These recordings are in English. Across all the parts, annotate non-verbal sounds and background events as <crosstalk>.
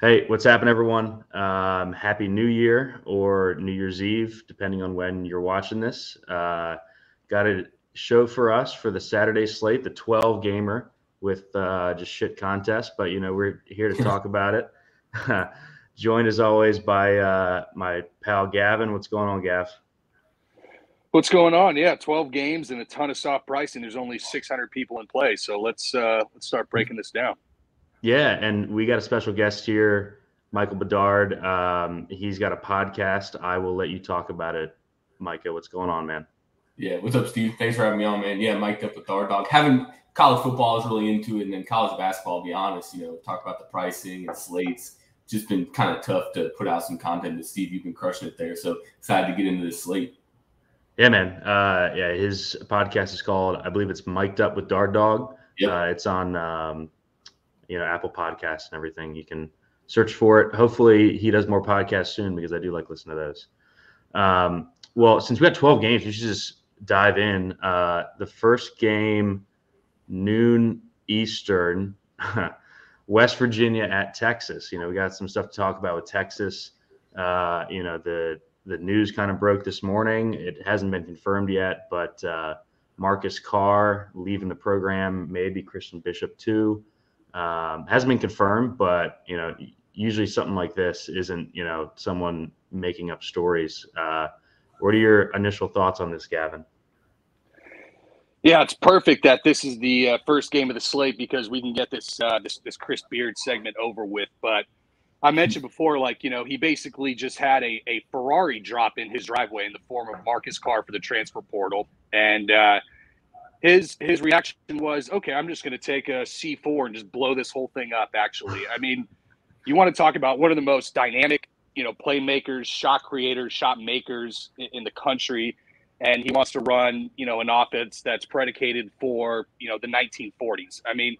Hey, what's happening, everyone? Um, happy New Year or New Year's Eve, depending on when you're watching this. Uh, got a show for us for the Saturday slate, the 12 gamer with uh, just shit contest, but you know we're here to talk about it. <laughs> Joined as always by uh, my pal Gavin. What's going on, Gav? What's going on? Yeah, 12 games and a ton of soft pricing. There's only 600 people in play, so let's uh, let's start breaking this down. Yeah, and we got a special guest here, Michael Bedard. Um, he's got a podcast. I will let you talk about it, Micah. What's going on, man? Yeah, what's up, Steve? Thanks for having me on, man. Yeah, mic'd up with our dog. Having college football is really into it, and then college basketball. To be honest, you know, talk about the pricing and slates. Just been kind of tough to put out some content. To Steve, you've been crushing it there. So excited to get into this slate. Yeah, man. Uh, yeah, his podcast is called, I believe it's Mic'd Up with Dard Dog. Yep. Uh, it's on um, you know Apple Podcasts and everything. You can search for it. Hopefully, he does more podcasts soon because I do like listening to those. Um, well, since we got 12 games, we should just dive in. Uh, the first game, noon Eastern, <laughs> West Virginia at Texas. You know, we got some stuff to talk about with Texas. Uh, you know, the the news kind of broke this morning. It hasn't been confirmed yet, but uh, Marcus Carr leaving the program, maybe Christian Bishop too. Um, hasn't been confirmed, but you know, usually something like this isn't you know someone making up stories. Uh, what are your initial thoughts on this, Gavin? Yeah, it's perfect that this is the uh, first game of the slate because we can get this uh, this this Chris Beard segment over with. But I mentioned before, like you know, he basically just had a, a Ferrari drop in his driveway in the form of Marcus Carr for the transfer portal, and uh, his his reaction was, okay, I'm just going to take a C4 and just blow this whole thing up. Actually, I mean, you want to talk about one of the most dynamic, you know, playmakers, shot creators, shot makers in, in the country, and he wants to run, you know, an offense that's predicated for, you know, the 1940s. I mean,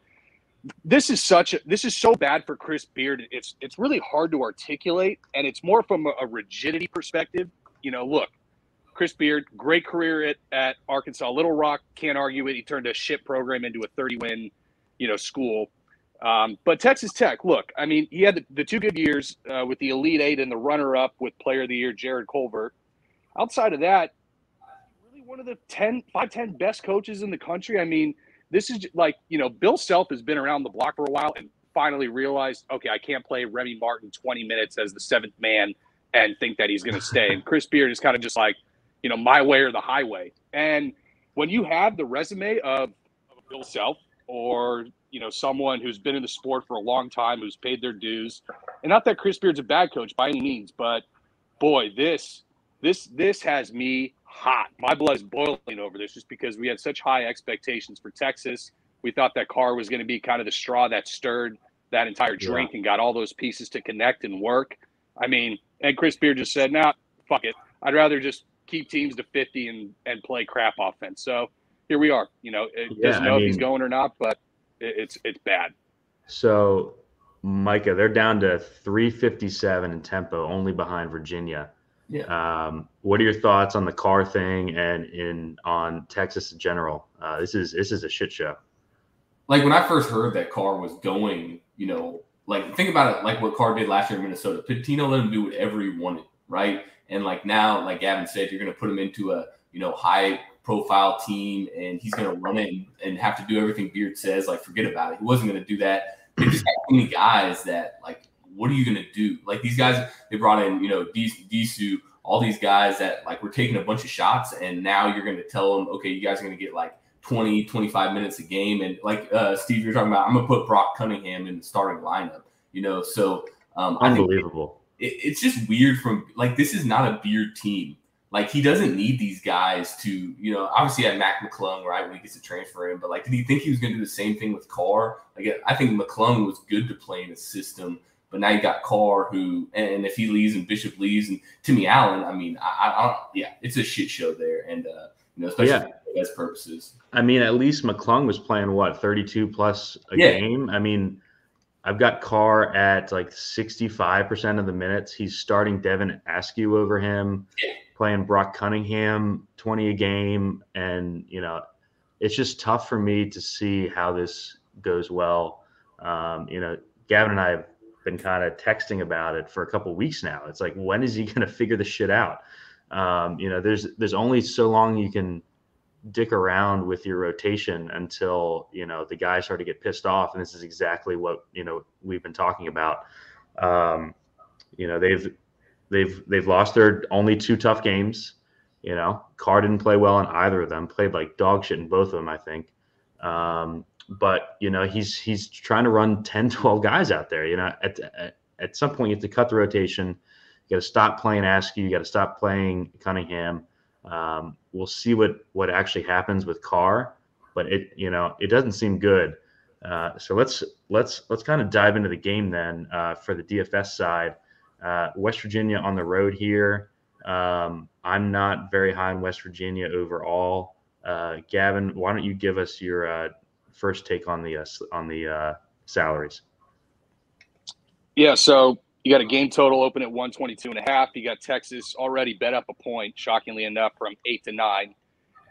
this is such a, this is so bad for Chris Beard. It's it's really hard to articulate, and it's more from a, a rigidity perspective. You know, look, Chris Beard, great career at, at Arkansas Little Rock. Can't argue it. He turned a shit program into a 30 win, you know, school. Um, but Texas Tech, look, I mean, he had the, the two good years uh, with the Elite Eight and the runner up with Player of the Year, Jarrett Culver. Outside of that, really one of the 10, 5, 10 best coaches in the country. I mean, this is like, you know, Bill Self has been around the block for a while and finally realized, okay, I can't play Remy Martin 20 minutes as the seventh man and think that he's going to stay. and Chris Beard is kind of just like, you know, my way or the highway. And when you have the resume of, of Bill Self or you know someone who's been in the sport for a long time, who's paid their dues, and not that Chris Beard's a bad coach by any means, but boy, this this this has me hot. My blood's boiling over this just because we had such high expectations for Texas. We thought that Carr was going to be kind of the straw that stirred that entire drink yeah. and got all those pieces to connect and work. I mean, and Chris Beard just said, "Nah, fuck it. I'd rather just keep teams to 50 and and play crap offense. So here we are. You know, it yeah, doesn't know I mean, if he's going or not, but it, it's it's bad. So, Micah, they're down to 357 in tempo, only behind Virginia. Yeah. Um, what are your thoughts on the Carr thing and in on Texas in general? Uh, this is this is a shit show. Like when I first heard that Carr was going, you know, like think about it, like what Carr did last year in Minnesota. Pitino let him do whatever he wanted, right? And like now, like Gavin said, you're going to put him into a you know high profile team, and he's going to run it and, have to do everything Beard says. Like forget about it. He wasn't going to do that. They just too many guys that like, what are you going to do? Like these guys, they brought in you know Disu, all these guys that like were taking a bunch of shots, and now you're going to tell them, okay, you guys are going to get like 20, 25 minutes a game. And like uh, Steve, you're talking about, I'm going to put Brock Cunningham in the starting lineup, you know, so um, unbelievable it, it's just weird from like this is not a Beard team. Like he doesn't need these guys to, you know, obviously had Mac McClung, right, when he gets to transfer in, but like, did he think he was going to do the same thing with Carr? Like, I think McClung was good to play in the system, but now you got Carr, who, and if he leaves and Bishop leaves and Timmy Allen, I mean, I, I don't, yeah, it's a shit show there, and uh, you know, especially yeah. for best purposes. I mean, at least McClung was playing what thirty-two plus a yeah. game. I mean, I've got Carr at like 65% of the minutes. He's starting Devin Askew over him, playing Brock Cunningham 20 a game. And, you know, it's just tough for me to see how this goes well. Um, you know, Gavin and I have been kind of texting about it for a couple weeks now. It's like, when is he <laughs> going to figure the shit out? Um, you know, there's there's only so long you can dick around with your rotation until you know the guys start to get pissed off, and this is exactly what you know we've been talking about. Um, you know, they've they've they've lost their only two tough games. You know, Carr didn't play well in either of them. Played like dog shit in both of them, I think. Um, but you know, he's he's trying to run 10, 12 guys out there. You know, at at, at some point you have to cut the rotation. You got to stop playing Askew. You got to stop playing Cunningham. Um, we'll see what what actually happens with Carr, but it you know it doesn't seem good. Uh, so let's let's let's kind of dive into the game then uh, for the DFS side. Uh, West Virginia on the road here. Um, I'm not very high in West Virginia overall. Uh, Gavin, why don't you give us your uh, first take on the uh, on the salaries? Yeah, so you got a game total open at 122 and a half. You got Texas already bet up a point, shockingly enough, from eight to nine.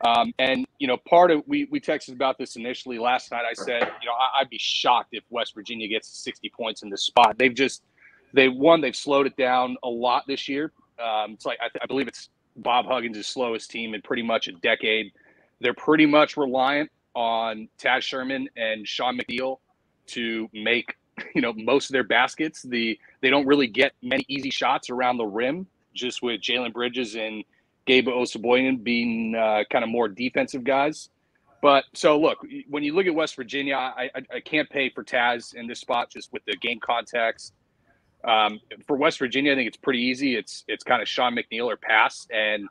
Um, and you know, part of we we texted about this initially last night. I said, you know, I, would be shocked if West Virginia gets 60 points in this spot. They've just they won. They've slowed it down a lot this year. Um, it's like I, th- I believe it's Bob Huggins' slowest team in pretty much a decade. They're pretty much reliant on Taz Sherman and Sean McNeil to make <laughs> you know most of their baskets. The they don't really get many easy shots around the rim, just with Jalen Bridges and Gabe Osabuohien being uh, kind of more defensive guys. But so look, when you look at West Virginia, I, I, I can't pay for Taz in this spot just with the game context. Um, for West Virginia, I think it's pretty easy. It's it's kind of Sean McNeil or pass, and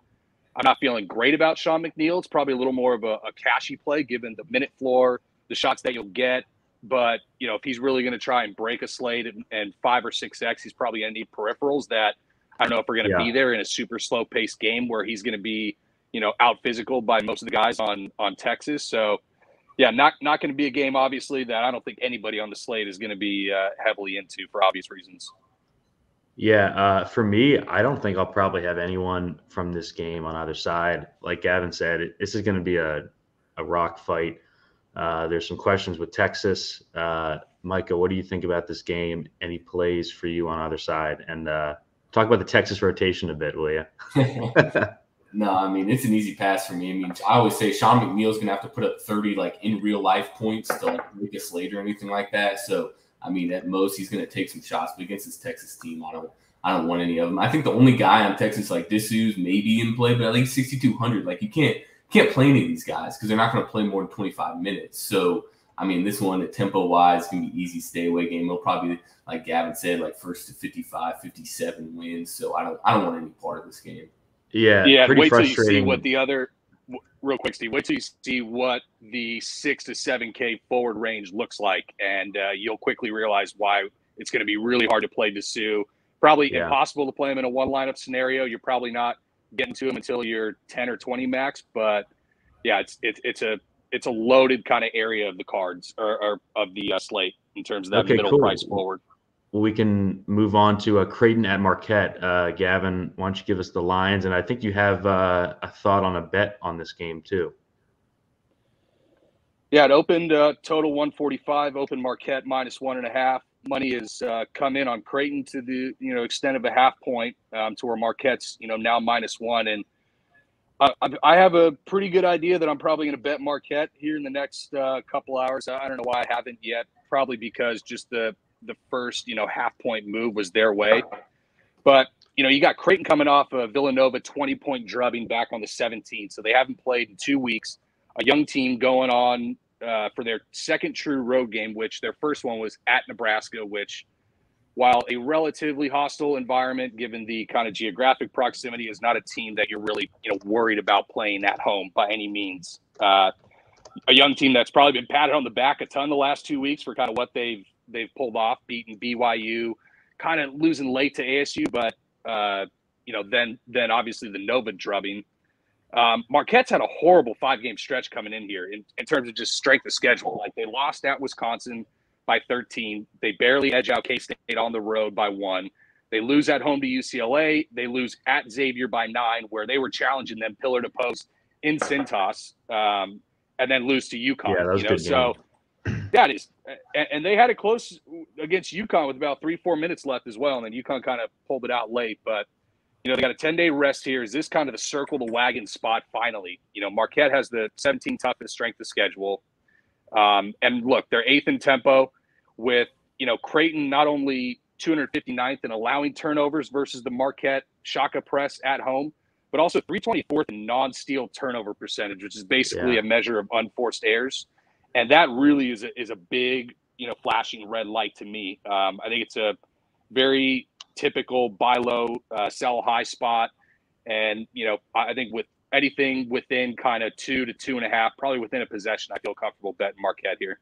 I'm not feeling great about Sean McNeil. It's probably a little more of a, a cashy play given the minute floor, the shots that you'll get. But you know, if he's really going to try and break a slate and, and five or six X, he's probably going to need peripherals that I don't know if we're going to yeah. be there in a super slow paced game where he's going to be, you know, out physical by most of the guys on on Texas. So, yeah, not not going to be a game obviously that I don't think anybody on the slate is going to be uh, heavily into for obvious reasons. Yeah, uh, for me, I don't think I'll probably have anyone from this game on either side. Like Gavin said, this is going to be a a rock fight. Uh, there's some questions with Texas. Uh, Micah, what do you think about this game? Any plays for you on either side? And uh, talk about the Texas rotation a bit, will you? <laughs> <laughs> no, I mean it's an easy pass for me. I mean, I always say Sean McNeil's gonna have to put up 30 like in real life points to like make a slate or anything like that. So I mean, at most he's gonna take some shots, but against this Texas team, I don't I don't want any of them. I think the only guy on Texas like Disu's maybe in play, but at least 6,200. Like you can't can't play any of these guys because they're not going to play more than 25 minutes. So, I mean, this one, the tempo wise, can be easy stay away game. It'll probably, like Gavin said, like first to 55, 57 wins. So I don't, I don't want any part of this game. Yeah. Yeah. Wait till you see what the other, real quick, Steve, wait till you see what the six to seven K forward range looks like. And uh, you'll quickly realize why it's going to be really hard to play Disu. Probably yeah. impossible to play him in a one lineup scenario. You're probably not getting to him until you're 10 or 20 max. But yeah, it's it, it's a it's a loaded kind of area of the cards or, or of the uh, slate in terms of that okay, middle cool. price forward. Well, we can move on to uh, Creighton at Marquette. Uh, Gavin, why don't you give us the lines? And I think you have uh, a thought on a bet on this game too. Yeah, it opened uh, total 145. Open Marquette minus one and a half money has uh, come in on Creighton to the you know extent of a half point um, to where Marquette's you know now minus one, and uh, I have a pretty good idea that I'm probably going to bet Marquette here in the next uh, couple hours. I don't know why I haven't yet. Probably because just the the first you know half point move was their way, but you know you got Creighton coming off a Villanova 20 point drubbing back on the 17th, so they haven't played in two weeks. A young team going on uh, for their second true road game, which their first one was at Nebraska, which, while a relatively hostile environment given the kind of geographic proximity, is not a team that you're really you know worried about playing at home by any means. Uh, a young team that's probably been patted on the back a ton the last two weeks for kind of what they've they've pulled off, beating BYU, kind of losing late to ASU, but uh, you know then then obviously the Nova drubbing. Um, Marquette's had a horrible five game stretch coming in here in, in terms of just strength of schedule. Like they lost at Wisconsin by 13. They barely edge out K State on the road by one. They lose at home to UCLA. They lose at Xavier by nine, where they were challenging them pillar to post in Cintas, um, and then lose to UConn. Yeah, you know, so That is, and they had it close against UConn with about three, four minutes left as well, and then UConn kind of pulled it out late. But you know, they got a 10 day rest here. Is this kind of the circle the wagon spot finally? You know, Marquette has the 17 toughest strength of schedule. Um, and look, they're eighth in tempo with, you know, Creighton not only 259th in allowing turnovers versus the Marquette Shaka press at home, but also 324th in non steal turnover percentage, which is basically yeah. a measure of unforced errors and that really is a, is a big you know flashing red light to me. Um, I think it's a very typical buy low, uh, sell high spot, and you know I think with anything within kind of two to two and a half, probably within a possession, I feel comfortable betting Marquette here.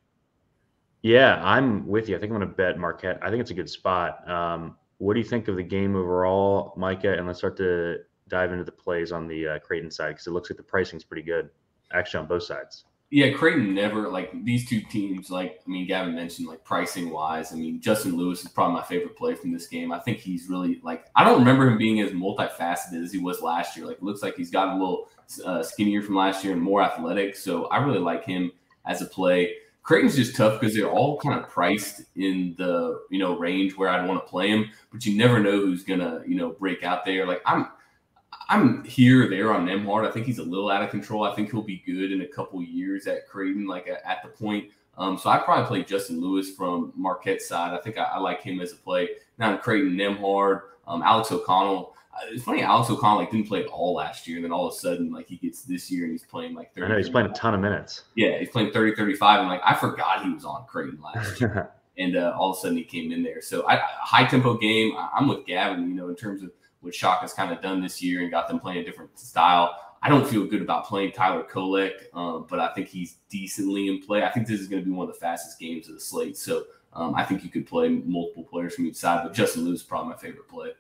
Yeah, I'm with you. I think I'm going to bet Marquette. I think it's a good spot. Um, what do you think of the game overall, Micah? And let's start to dive into the plays on the uh, Creighton side because it looks like the pricing's pretty good, actually on both sides. Yeah, Creighton never like these two teams. Like I mean, Gavin mentioned like pricing wise. I mean, Justin Lewis is probably my favorite play from this game. I think he's really like I don't remember him being as multifaceted as he was last year. Like, looks like he's gotten a little uh, skinnier from last year and more athletic. So I really like him as a play. Creighton's just tough because they're all kind of priced in the you know range where I'd want to play him, but you never know who's gonna you know break out there. Like I'm I'm here there on Nembhard. I think he's a little out of control. I think he'll be good in a couple years at Creighton, like at the point. Um, so I probably play Justin Lewis from Marquette's side. I think I, I like him as a play. Now Creighton, Nembhard, um, Alex O'Connell. Uh, it's funny, Alex O'Connell like didn't play at all last year, and then all of a sudden, like he gets this year and he's playing like 30. I know he's playing a ton of minutes. Yeah, he's playing 30, 35, and like I forgot he was on Creighton last <laughs> year, and uh, all of a sudden he came in there. So I, high tempo game. I, I'm with Gavin. You know, in terms of what Shaka's kind of done this year and got them playing a different style. I don't feel good about playing Tyler Kolek, um, but I think he's decently in play. I think this is going to be one of the fastest games of the slate. So um, I think you could play multiple players from each side, but Justin Lewis is probably my favorite play.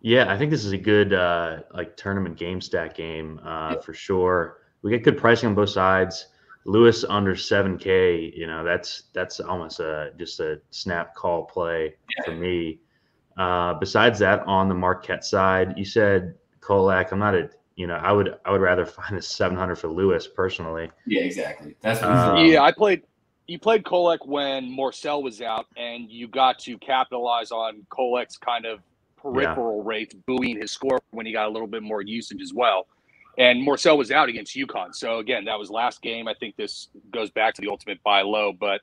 Yeah, I think this is a good uh, like tournament game stack game uh, yeah. for sure. We get good pricing on both sides. Lewis under seven K, you know, that's that's almost a just a snap call play yeah. for me. Uh, besides that, on the Marquette side, you said Kolek. I'm not a, you know, I would I would rather <laughs> find a 700 for Lewis personally. Yeah, exactly. That's um, yeah. I played. You played Kolek when Morsell was out, and you got to capitalize on Kolek's kind of peripheral yeah. rates, buoying his score when he got a little bit more usage as well. And Morsell was out against UConn, so again, that was last game. I think this goes back to the ultimate buy low, but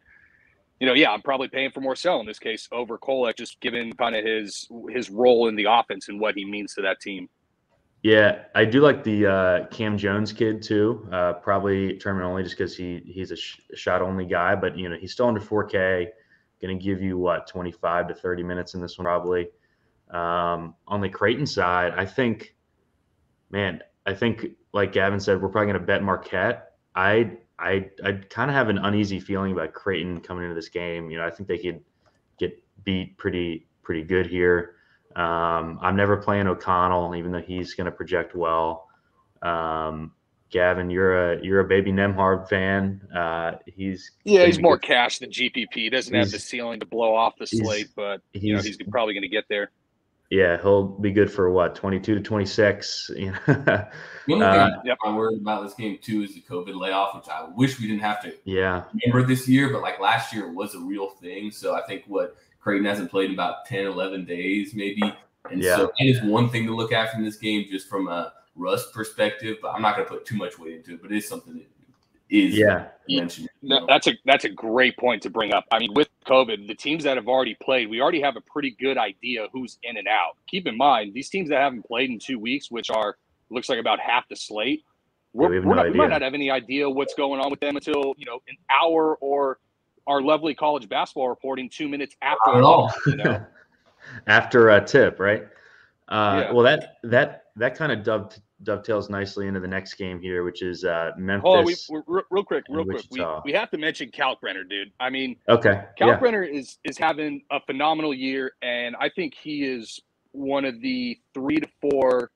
you know, yeah, I'm probably paying for Morsell in this case over Kolek, just given kind of his his role in the offense and what he means to that team. Yeah, I do like the uh, Cam Jones kid too. Uh, probably tournament only just because he he's a sh- shot only guy, but you know he's still under 4K. Going to give you what 25 to 30 minutes in this one probably. Um, on the Creighton side, I think, man, I think like Gavin said, we're probably going to bet Marquette. I I I kind of have an uneasy feeling about Creighton coming into this game. You know, I think they could get beat pretty pretty good here. Um, I'm never playing O'Connell, even though he's going to project well. Um, Gavin, you're a you're a baby Nembhard fan. Uh, he's yeah, he's more good. cash than GPP. He doesn't have the ceiling to blow off the slate, but you know he's probably going to get there. Yeah, he'll be good for what 22 to 26. <laughs> You know? the only uh, thing I'm worried about this game too is the COVID layoff, which I wish we didn't have to yeah remember this year, but like last year was a real thing. So I think what Creighton hasn't played in about 10, 11 days maybe, and yeah. so that is one thing to look at from this game, just from a rust perspective. But I'm not going to put too much weight into it, but it is something that is yeah mentioned. That's a that's a great point to bring up. I mean, with COVID, the teams that have already played, we already have a pretty good idea who's in and out. Keep in mind, these teams that haven't played in two weeks, which are looks like about half the slate, we're, yeah, we, we're no not, we might not have any idea what's going on with them until you know an hour or our lovely college basketball reporting two minutes after at all. You know? <laughs> after a tip, right? Uh, yeah. Well, that that that kind of dove, dovetails nicely into the next game here, which is uh, Memphis. Oh, we, real quick, real quick, we, we have to mention Kalkbrenner, dude. I mean, okay, Kalkbrenner yeah. is is having a phenomenal year, and I think he is one of the three to four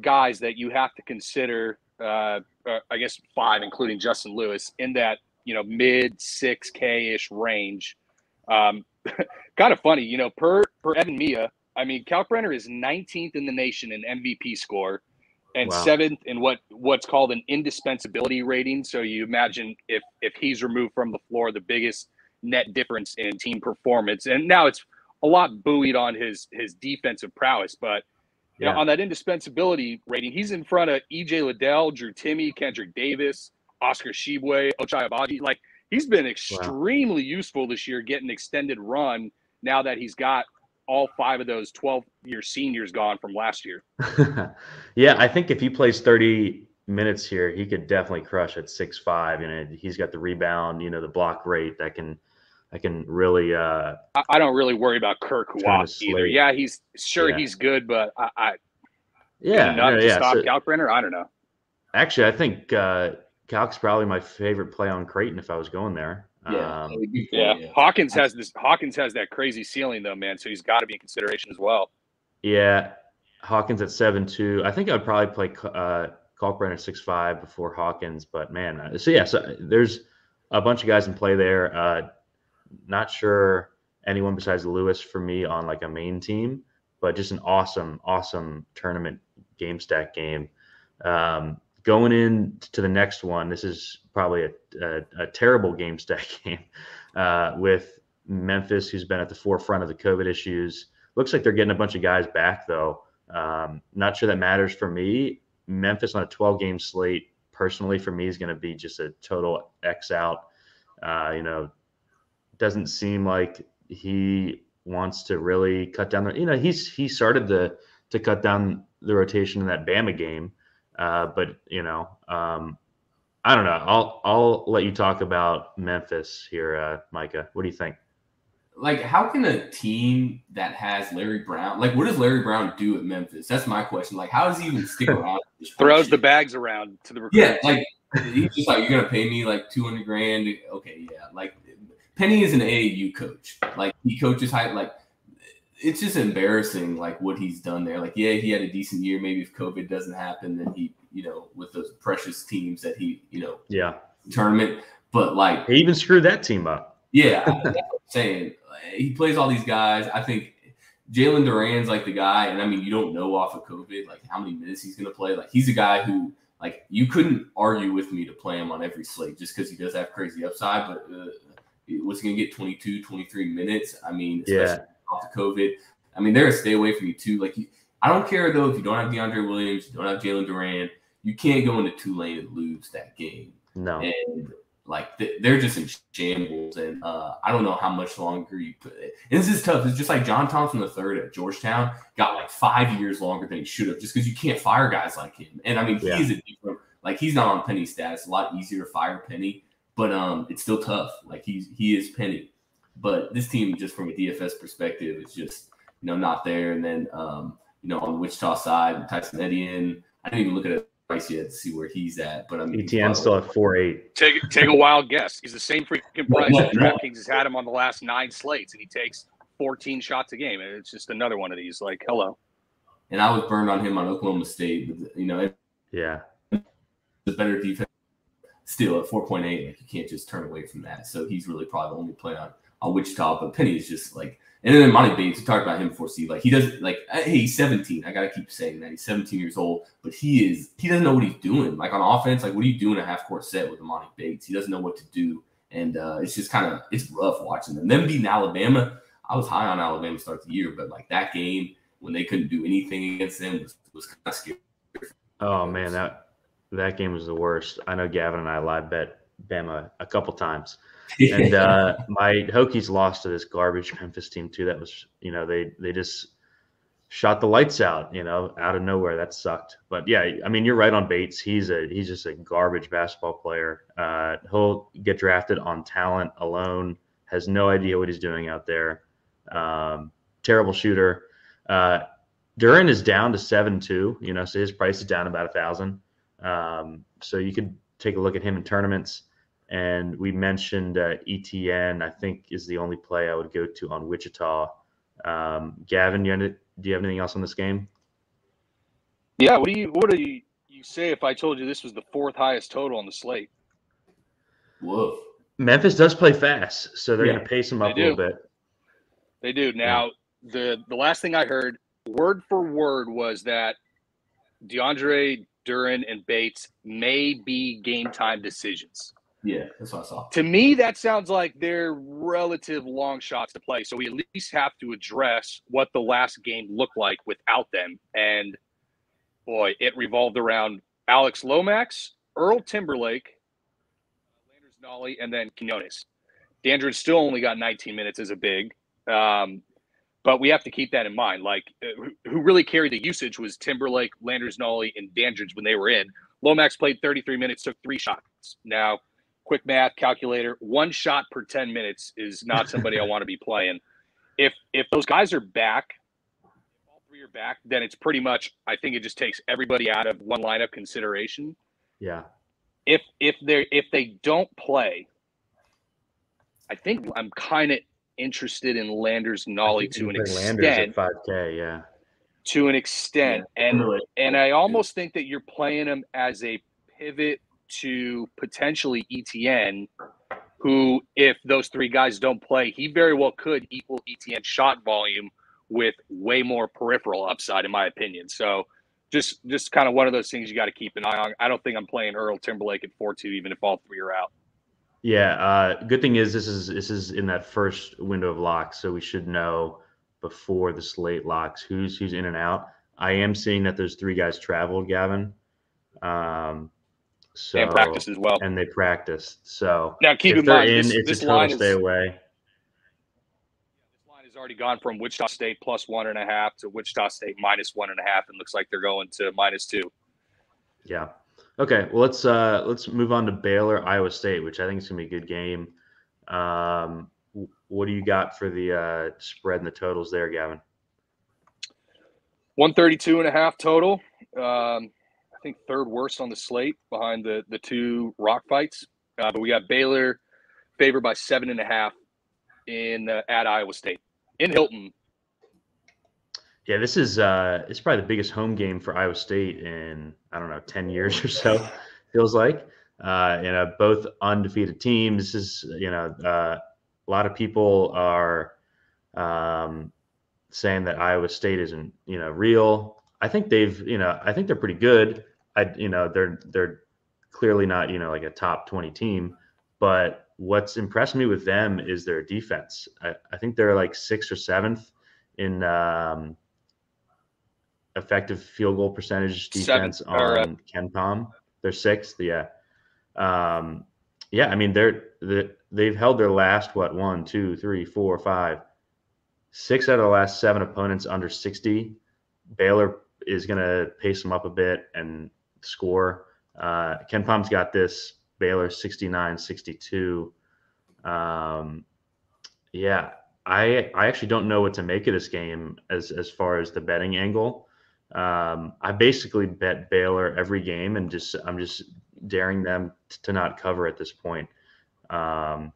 guys that you have to consider. Uh, uh, I guess five, including Justin Lewis, in that you know mid six K ish range. Um, <laughs> kind of funny, you know, per per EvanMiya. I mean, Kalkbrenner is 19th in the nation in MVP score and wow. seventh in what what's called an indispensability rating. So you imagine if if he's removed from the floor, the biggest net difference in team performance. And now it's a lot buoyed on his his defensive prowess, but you yeah. know, on that indispensability rating, he's in front of EJ Liddell, Drew Timme, Kendrick Davis, Oscar Tshiebwe, Ochai Agbaji. Like he's been extremely wow. useful this year, getting extended run now that he's got all five of those 12 year seniors gone from last year. <laughs> yeah, I think if he plays 30 minutes here, he could definitely crush at six five. And he's got the rebound, you know, the block rate that can I can really. uh I don't really worry about Kur Kuath either. Yeah, he's sure yeah. he's good, but I. I yeah, enough yeah, to yeah. stop so, Kalkbrenner. I don't know. Actually, I think uh Kalk's probably my favorite play on Creighton if I was going there. Yeah, um, yeah. yeah. Hawkins has this. Hawkins has that crazy ceiling though, man. So he's got to be in consideration as well. Yeah, Hawkins at seven two. I think I'd probably play uh, Kalkbrenner six five before Hawkins, but man, uh, so yeah, so there's a bunch of guys in play there. Uh, not sure anyone besides Lewis for me on like a main team, but just an awesome, awesome tournament game stack game. Um, going in to the next one, this is probably a, a, a terrible game stack <laughs> game uh, with Memphis, who's been at the forefront of the COVID issues. Looks like they're getting a bunch of guys back though. Um, not sure that matters for me. Memphis on a 12 game slate, personally for me, is going to be just a total X out. Uh, you know, doesn't seem like he wants to really cut down the. You know, he's he started the to cut down the rotation in that Bama game, uh, but you know, um, I don't know. I'll I'll let you talk about Memphis here, uh, Micah. What do you think? Like, how can a team that has Larry Brown, like, what does Larry Brown do at Memphis? That's my question. Like, how does he even stick around? Throws the bags around to the recruits. Yeah, like he's just like, you're gonna pay me like two hundred grand. Okay, yeah. Like Penny is an AAU coach. Like he coaches high. Like it's just embarrassing. Like what he's done there. Like yeah, he had a decent year. Maybe if COVID doesn't happen, then he, you know, with those precious teams that he, you know, yeah, tournament. But like he even screwed that team up. Yeah, I'm saying he plays all these guys. I think Jalen Duren's like the guy, and I mean, you don't know off of COVID like how many minutes he's going to play. Like he's a guy who like you couldn't argue with me to play him on every slate just because he does have crazy upside. But uh, was going to get 22, 23 minutes. I mean, especially yeah. Off the COVID. I mean, they're a stay away from you too. Like, you, I don't care though if you don't have DeAndre Williams, you don't have Jalen Duren, you can't go into Tulane and lose that game. No. And like they're just in shambles, and uh, I don't know how much longer you put it. And this is tough. It's just like John Thompson III at Georgetown got like five years longer than he should have, just because you can't fire guys like him. And I mean, yeah. he's a different. Like he's not on Penny status. A lot easier to fire Penny but um, it's still tough. Like he's he is Penny, but this team, just from a DFS perspective, is just you know not there. And then um, you know on the Wichita side, Tyson Etienne. I didn't even look at it price yet to see where he's at. But I mean, ETN still at four eight. Take take a wild guess. He's the same freaking price that DraftKings has had him on the last nine slates, and he takes 14 shots a game. And it's just another one of these. Like, hello. And I was burned on him on Oklahoma State. You know, yeah, the better defense still at 4.8, like you can't just turn away from that. So he's really probably the only play on, on Wichita. But Penny is just like, and then Emoni Bates, we talked about him before, Steve. Like he does, like, hey, he's 17. I gotta keep saying that he's 17 years old, but he is, he doesn't know what he's doing. Like on offense, like what are you doing a half court set with Emoni Bates? He doesn't know what to do, and uh, it's just kind of it's rough watching them. Them beating Alabama, I was high on Alabama start the year, but like that game when they couldn't do anything against them was was kind of scary. Oh man, that that game was the worst. I know Gavin and I live bet Bama a couple times, and uh, <laughs> my Hokies lost to this garbage Memphis team too. That was, you know, they they just shot the lights out, you know, out of nowhere. That sucked. But yeah, I mean, you're right on Bates. He's a he's just a garbage basketball player. Uh, he'll get drafted on talent alone. Has no idea what he's doing out there. Um, terrible shooter. Uh, Duren is down to seven two. You know, so his price is down about a thousand. Um, so you could take a look at him in tournaments. And we mentioned uh, ETN, I think, is the only play I would go to on Wichita. Um, Gavin, you do you have anything else on this game? Yeah. What do you What do you, you say if I told you this was the fourth highest total on the slate? Whoa. Memphis does play fast, so they're yeah, going to pace them up a little bit. They do. Now, yeah. the the last thing I heard, word for word, was that DeAndre, Duren, and Bates may be game time decisions. Yeah, that's what I saw. To me, that sounds like they're relative long shots to play. So we at least have to address what the last game looked like without them. And boy, it revolved around Alex Lomax, Earl Timberlake, Landers Nolley, and then Quinones. Dandridge still only got 19 minutes as a big. Um, but we have to keep that in mind. Like, uh, who really carried the usage was Timberlake, Landers Nolley, and Dandridge when they were in. Lomax played 33 minutes, took three shots. Now, quick math calculator, one shot per 10 minutes is not somebody I <laughs> want to be playing. If if those guys are back, all three are back, then it's pretty much I think it just takes everybody out of one lineup consideration. Yeah. If if they if they don't play, I think I'm kind of interested in Landers Nolley to an extent. Landers at Five K, yeah. To an extent, yeah, and and I almost think that you're playing him as a pivot to potentially ETN, who, if those three guys don't play, he very well could equal ETN shot volume with way more peripheral upside, in my opinion. So just just kind of one of those things you got to keep an eye on. I don't think I'm playing Earl Timberlake at four two, even if all three are out. Yeah. Uh, good thing is this is this is in that first window of locks, so we should know before the slate locks who's who's in and out. I am seeing that those three guys traveled, Gavin. Um, so and practice as well. And they practiced. So now keep in mind, in, this, it's this a total stay is, away. This line has already gone from Wichita State plus one and a half to Wichita State minus one and a half, and looks like they're going to minus two. Yeah. Okay. Well, let's uh let's move on to Baylor, Iowa State, which I think is gonna be a good game. Um, what do you got for the uh, spread and the totals there, Gavin? 132 and a half total. Um, I think third worst on the slate behind the the two rock fights. Uh, but we got Baylor favored by seven and a half in uh, at Iowa State in Hilton. Yeah, this is uh, it's probably the biggest home game for Iowa State in I don't know ten years or so. <laughs> feels like uh, you know both undefeated teams. This is you know uh, a lot of people are um, saying that Iowa State isn't you know real. I think they've you know I think they're pretty good. I you know they're they're clearly not you know like a top 20 team, but what's impressed me with them is their defense. I, I think they're like sixth or seventh in um, effective field goal percentage defense Seven, on uh, KenPom. They're sixth, yeah. Um, yeah, I mean they're the, they've held their last what one, two, three, four, five, six out of the last seven opponents under 60. Baylor is going to pace them up a bit and score. Uh, KenPom's got this Baylor 69 62. Um, yeah, I I actually don't know what to make of this game as as far as the betting angle. Um, I basically bet Baylor every game, and just I'm just daring them to not cover at this point. Um,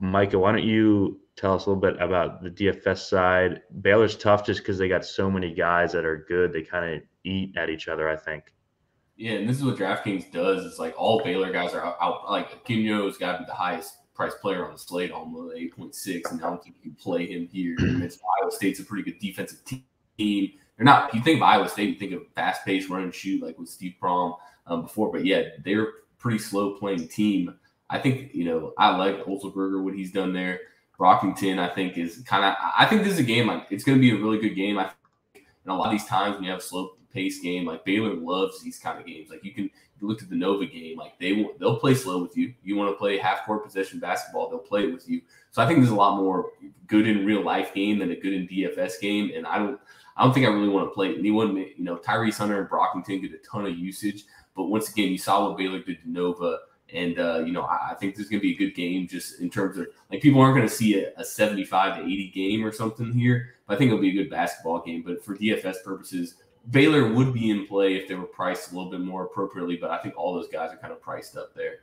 Micah, why don't you tell us a little bit about the DFS side? Baylor's tough just because they got so many guys that are good. They kind of eat at each other, I think. Yeah, and this is what DraftKings does. It's like all Baylor guys are out. out like Quinones got to be the highest price player on the slate, almost eight point six, and I don't think you can play him here. <clears throat> Iowa State's a pretty good defensive team. They're not. You think of Iowa State, you think of fast paced run and shoot like with Steve Prohm um, before, but yeah, they're pretty slow playing team. I think you know I like Otzelberger what he's done there. Brockington, I think, is kind of. I think this is a game. Like it's going to be a really good game. I think, and a lot of these times when you have slow pace game, like Baylor loves these kind of games. Like you can you look at the Nova game, like they will they'll play slow with you. You want to play half court possession basketball, they'll play with you. So I think there's a lot more good in real life game than a good in DFS game. And I don't I don't think I really want to play anyone. You know, Tyrese Hunter and Brockington get a ton of usage, but once again, you saw what Baylor did to Nova. And uh, you know, I, I think this is going to be a good game, just in terms of like people aren't going to see a, a, 75 to 80 game or something here. But I think it'll be a good basketball game. But for DFS purposes, Baylor would be in play if they were priced a little bit more appropriately. But I think all those guys are kind of priced up there.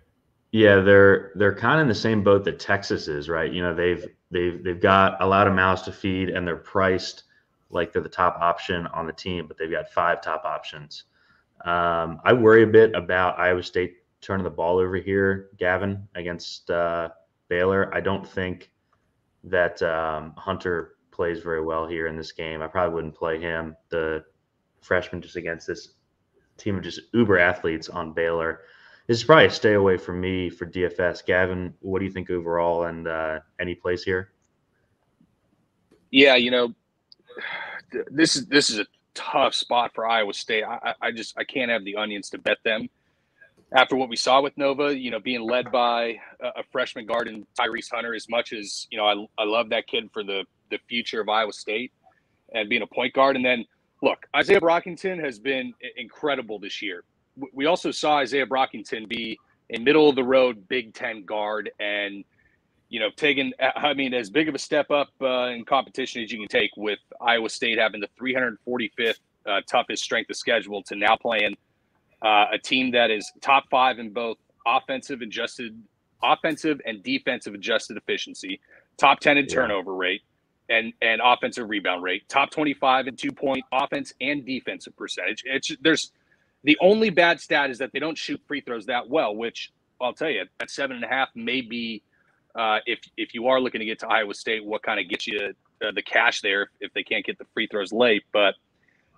Yeah, they're they're kind of in the same boat that Texas is, right? You know, they've they've they've got a lot of mouths to feed, and they're priced like they're the top option on the team, but they've got five top options. Um, I worry a bit about Iowa State turning the ball over here, Gavin, against uh, Baylor. I don't think that um, Hunter plays very well here in this game. I probably wouldn't play him. The freshman just against this team of just uber athletes on Baylor. This is probably a stay away from me for DFS. Gavin, what do you think overall and uh, any place here? Yeah, you know, this is this is a tough spot for Iowa State. I, I just I can't have the onions to bet them after what we saw with Nova. You know, being led by a, a freshman guard and Tyrese Hunter. As much as you know, I, I love that kid for the the future of Iowa State and being a point guard. And then look, Isaiah Brockington has been incredible this year. We also saw Isaiah Brockington be a middle of the road Big Ten guard and you know, taking, I mean, as big of a step up uh, in competition as you can take with Iowa State having the 345th uh, toughest strength of schedule to now playing uh, a team that is top five in both offensive adjusted, offensive and defensive adjusted efficiency, top 10 in yeah. turnover rate, and and offensive rebound rate, top 25 in two point offense and defensive percentage. It's there's the only bad stat is that they don't shoot free throws that well, which I'll tell you at seven and a half may be uh, if if you are looking to get to Iowa State, what kind of gets you uh, the cash there if they can't get the free throws late. But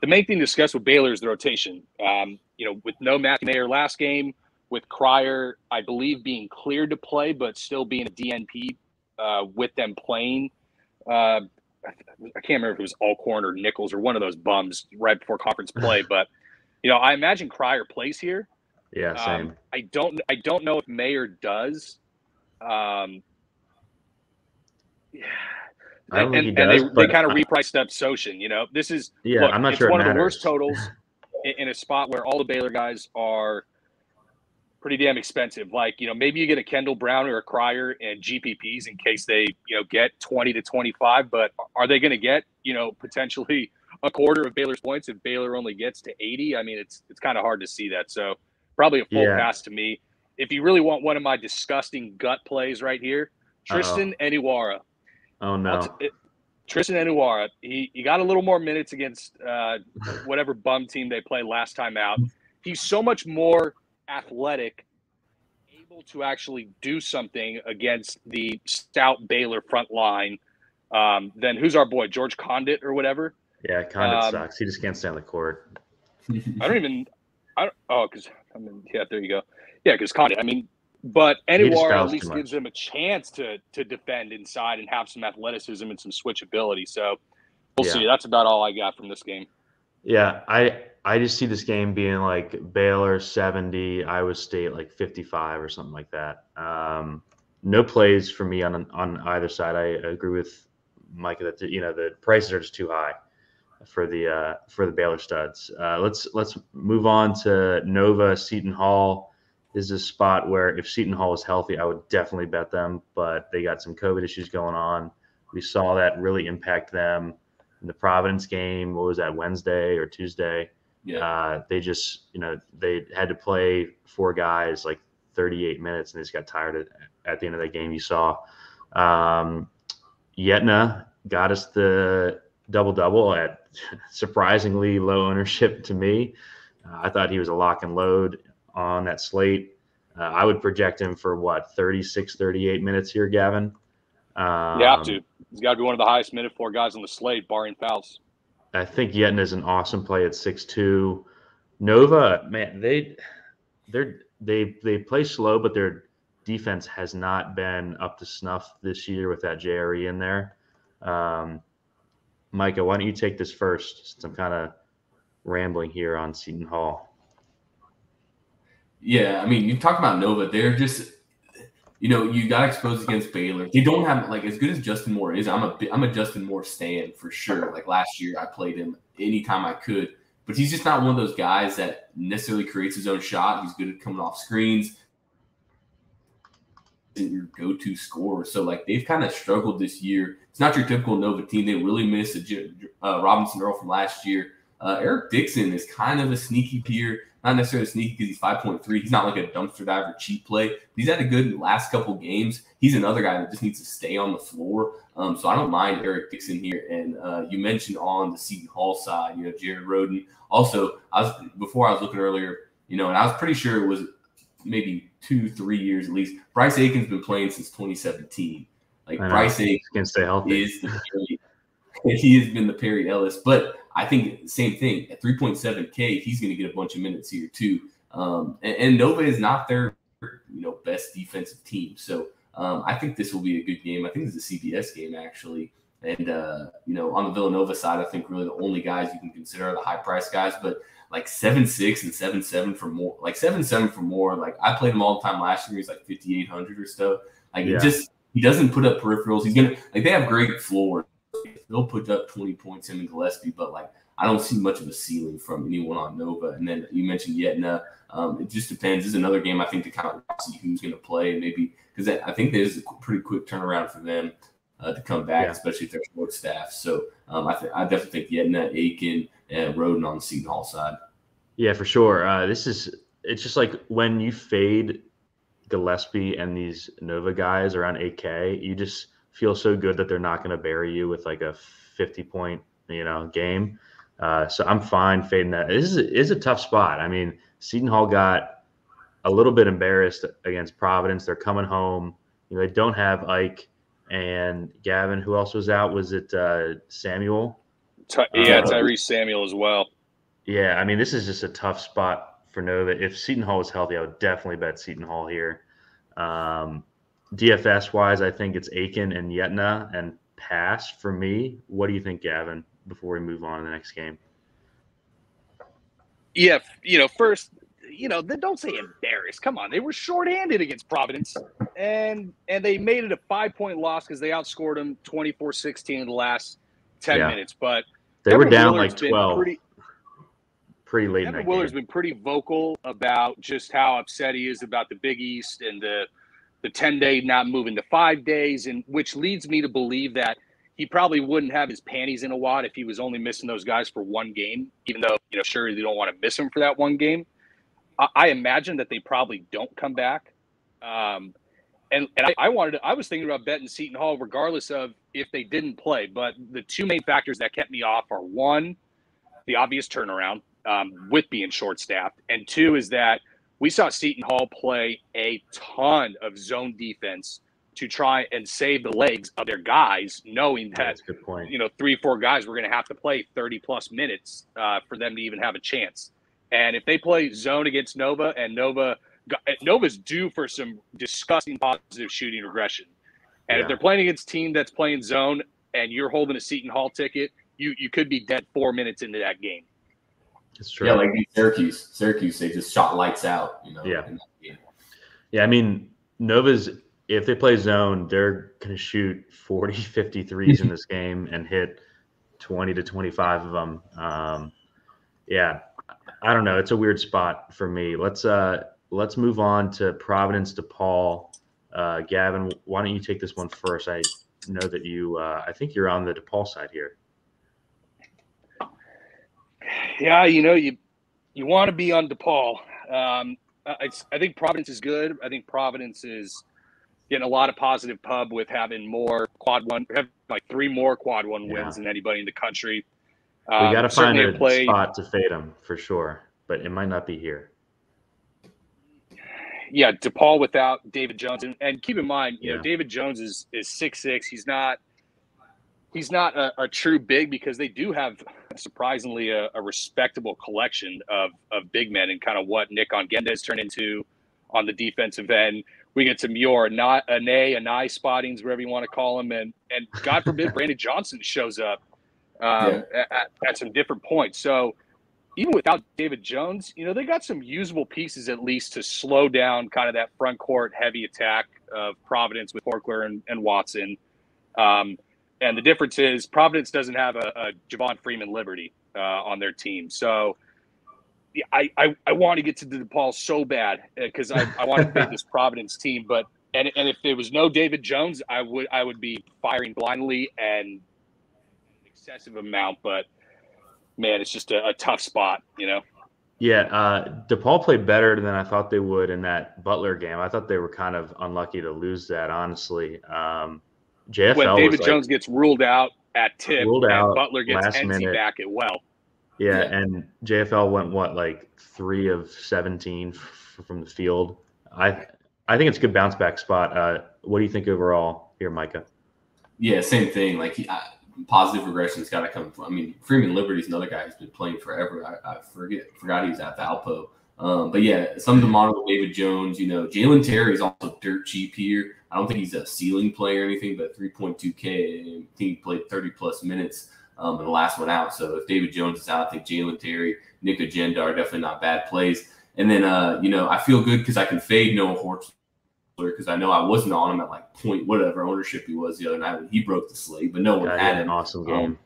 the main thing to discuss with Baylor is the rotation. Um, you know, with no Matthew Mayer last game, with Cryer, I believe being cleared to play, but still being a DNP uh, with them playing. Uh, I can't remember if it was Alcorn or Nichols or one of those bums right before conference play, <laughs> but you know, I imagine Cryer plays here. Yeah, um, same. Um, I don't. I don't know if Mayer does. Um, yeah. And, and, does, and, they, they kind of repriced up Sochan. You know, this is yeah. Look, I'm not it's sure. one of the worst totals in, in, a spot where all the Baylor guys are pretty damn expensive. Like you know, maybe you get a Kendall Brown or a Cryer and GPPs in case they you know get 20 to 25. But are they going to get you know potentially a quarter of Baylor's points if Baylor only gets to 80? I mean, it's it's kind of hard to see that. So probably a full yeah. pass to me if you really want one of my disgusting gut plays right here, Tristan Uh-oh. Enaruna. Oh no. T- Tristan Enaruna, he, he got a little more minutes against uh, <laughs> whatever bum team they played last time out. He's so much more athletic, able to actually do something against the stout Baylor front line um, than who's our boy, George Conditt or whatever. Yeah, Conditt um, sucks. He just can't stay on the court. <laughs> I don't even. I don't, oh, because I mean, yeah, there you go. Yeah, because Conditt. I mean, but Anywar at least gives him a chance to to defend inside and have some athleticism and some switchability. So we'll yeah. see. That's about all I got from this game. Yeah, I I just see this game being like Baylor 70, Iowa State like 55 or something like that. Um, no plays for me on on either side. I agree with Mike that you know the prices are just too high for the uh, for the Baylor studs. Uh, let's let's move on to Nova Seton Hall This is a spot where if Seton Hall is healthy, I would definitely bet them, but they got some COVID issues going on. We saw that really impact them the Providence game. What was that, Wednesday or Tuesday? Yeah. Uh, they just, you know, they had to play four guys like 38 minutes and they just got tired at, at the end of that game. You saw um, Yetna got us the double double at <laughs> surprisingly low ownership to me. Uh, I thought he was a lock and load on that slate. Uh, I would project him for what 36, 38 minutes here, Gavin. Um, you have to. He's got to be one of the highest minute four guys on the slate, barring fouls. I think Yetna is an awesome play at six two. Nova, man, they they're they they play slow, but their defense has not been up to snuff this year with that JRE in there. Um, Micah, why don't you take this first since I'm kind of rambling here on Seton Hall? Yeah, I mean, you talk about Nova, they're just, you know, you got exposed against Baylor. They don't have like as good as Justin Moore is. I'm a I'm a Justin Moore stand for sure. Like last year, I played him anytime I could, but he's just not one of those guys that necessarily creates his own shot. He's good at coming off screens. Isn't Your go-to scorer, so like they've kind of struggled this year. It's not your typical Nova team. They really missed a, uh, Robinson Earl from last year. Uh, Eric Dixon is kind of a sneaky peer not necessarily sneaky because he's 5.3. He's not like a dumpster diver cheap play. He's had a good last couple games. He's another guy that just needs to stay on the floor. Um, so I don't mind Eric Dixon here. And uh, you mentioned on the Seton Hall side, you know, Jared Rhoden. Also, I was before I was looking earlier, you know, and I was pretty sure it was maybe two, three years at least. Bryce Aiken's been playing since 2017. Like Bryce Aiken can stay healthy. is the <laughs> he has been the Perry Ellis, but I think the same thing at 3.7K, he's going to get a bunch of minutes here too. Um, and, and, Nova is not their you know best defensive team, so um, I think this will be a good game. I think this is a CBS game actually. And uh, you know, on the Villanova side, I think really the only guys you can consider are the high price guys. But like seven six and seven seven for Moore, like seven seven for Moore. Like I played him all the time last year. He's like fifty eight hundred or so. Like yeah. it just he doesn't put up peripherals. He's gonna like they have great They'll put up twenty points him and Gillespie, but like I don't see much of a ceiling from anyone on Nova. And then you mentioned Yetna. Um, it just depends. This is another game I think to kind of see who's going to play, maybe because I think there's a pretty quick turnaround for them uh, to come back, yeah. especially if they're short staff. So um, I, th- I definitely think Yetna, Aiken, and Rhoden on the Seton Hall side. Yeah, for sure. Uh, this is it's just like when you fade Gillespie and these Nova guys around 8K, you just feel so good that they're not going to bury you with like a 50 point you know game. Uh, so I'm fine fading that. This is a, is a tough spot. I mean, Seton Hall got a little bit embarrassed against Providence. They're coming home. You know, they don't have Ike and Gavin. Who else was out? Was it uh, Samuel? Ty- yeah, uh, Tyrese Samuel as well. Yeah, I mean, this is just a tough spot for Nova. If Seton Hall was healthy, I would definitely bet Seton Hall here. Um, DFS wise, I think it's Aiken and Yetna and pass for me. What do you think, Gavin? Before we move on to the next game. Yeah, you know, first you know, they don't say embarrassed. Come on, they were shorthanded against Providence, and and they made it a five point loss because they outscored them 24-16 in the last ten yeah. minutes. But they were down Willard's like twelve. Pretty, pretty late. Kevin Willard's game. been pretty vocal about just how upset he is about the Big East and the the ten day not moving to five days, and which leads me to believe that he probably wouldn't have his panties in a wad if he was only missing those guys for one game, even though, you know, sure, you don't want to miss them for that one game. I, imagine that they probably don't come back. Um, and and I, I, wanted to, I was thinking about betting Seton Hall regardless of if they didn't play. But the two main factors that kept me off are one, the obvious turnaround um, with being short staffed, and two is that we saw Seton Hall play a ton of zone defense to try and save the legs of their guys, knowing that you know three four guys were going to have to play thirty plus minutes uh, for them to even have a chance. And if they play zone against Nova and Nova Nova's due for some disgusting positive shooting regression. And yeah. if they're playing against a team that's playing zone and you're holding a Seton Hall ticket, you you could be dead four minutes into that game. That's true. Yeah, like Syracuse. Syracuse, they just shot lights out, you know. Yeah. Yeah, I mean, Nova's if they play zone, they're going to shoot 40, <laughs> 50 threes in <laughs> this game and hit 20 to 25 of them. Um, yeah, I don't know. It's a weird spot for me. Let's uh let's move on to Providence DePaul. Uh, Gavin, why don't you take this one first? I know that you. Uh, I think you're on the DePaul side here. Yeah, you know you you want to be on DePaul. Um, I, I think Providence is good. I think Providence is getting a lot of positive pub with having more quad one, have like three more quad one wins yeah. than anybody in the country. Um, we got to find a played, spot to fade them for sure, but it might not be here. Yeah, DePaul without David Jones, and, and keep in mind, you yeah. know, David Jones is is six six. He's not he's not a, a, true big because they do have surprisingly a, a, respectable collection of of big men and kind of what Nick on Ongenda turned into on the defensive end. We get some Muir, not an A, an I spottings, whatever you want to call him, and and God forbid <laughs> Brandon Johnson shows up um, yeah. at, at some different points. So even without David Jones, you know, they got some usable pieces at least to slow down kind of that front court heavy attack of Providence with Horchler and, and Watson. Um, and the difference is Providence doesn't have a, a Javon Freeman Liberty uh, on their team. So yeah, I, I, I, want to get to the DePaul so bad because uh, I, I want to beat this <laughs> Providence team. But and, and if there was no David Jones, I would I would be firing blindly and excessive amount, but man, it's just a, a tough spot, you know. Yeah, uh, DePaul played better than I thought they would in that Butler game. I thought they were kind of unlucky to lose that, honestly. Um, JFL when David Jones gets ruled out at tip, ruled out Butler gets last minute. back at well. Yeah, yeah, and JFL went what like three of seventeen f- from the field. I I think it's a good bounce back spot. Uh, what do you think overall here, Micah? Yeah, same thing. Like he, I, positive regression's got to come. From, I mean, Freeman Liberty's another guy who's been playing forever. I, I forget forgot he's at Valpo. Um, but yeah, some of the model David Jones, you know, Jalen Terry is also dirt cheap here. I don't think he's a ceiling player or anything, but 3.2K. I think he played 30 plus minutes um, in the last one out. So if David Jones is out, I think Jalen Terry, Nick Ongenda are definitely not bad plays. And then, uh, you know, I feel good because I can fade Noah Horchler because I know I wasn't on him at like point whatever ownership he was the other night when he broke the slate, but no one Yeah, had him. an awesome Um, game.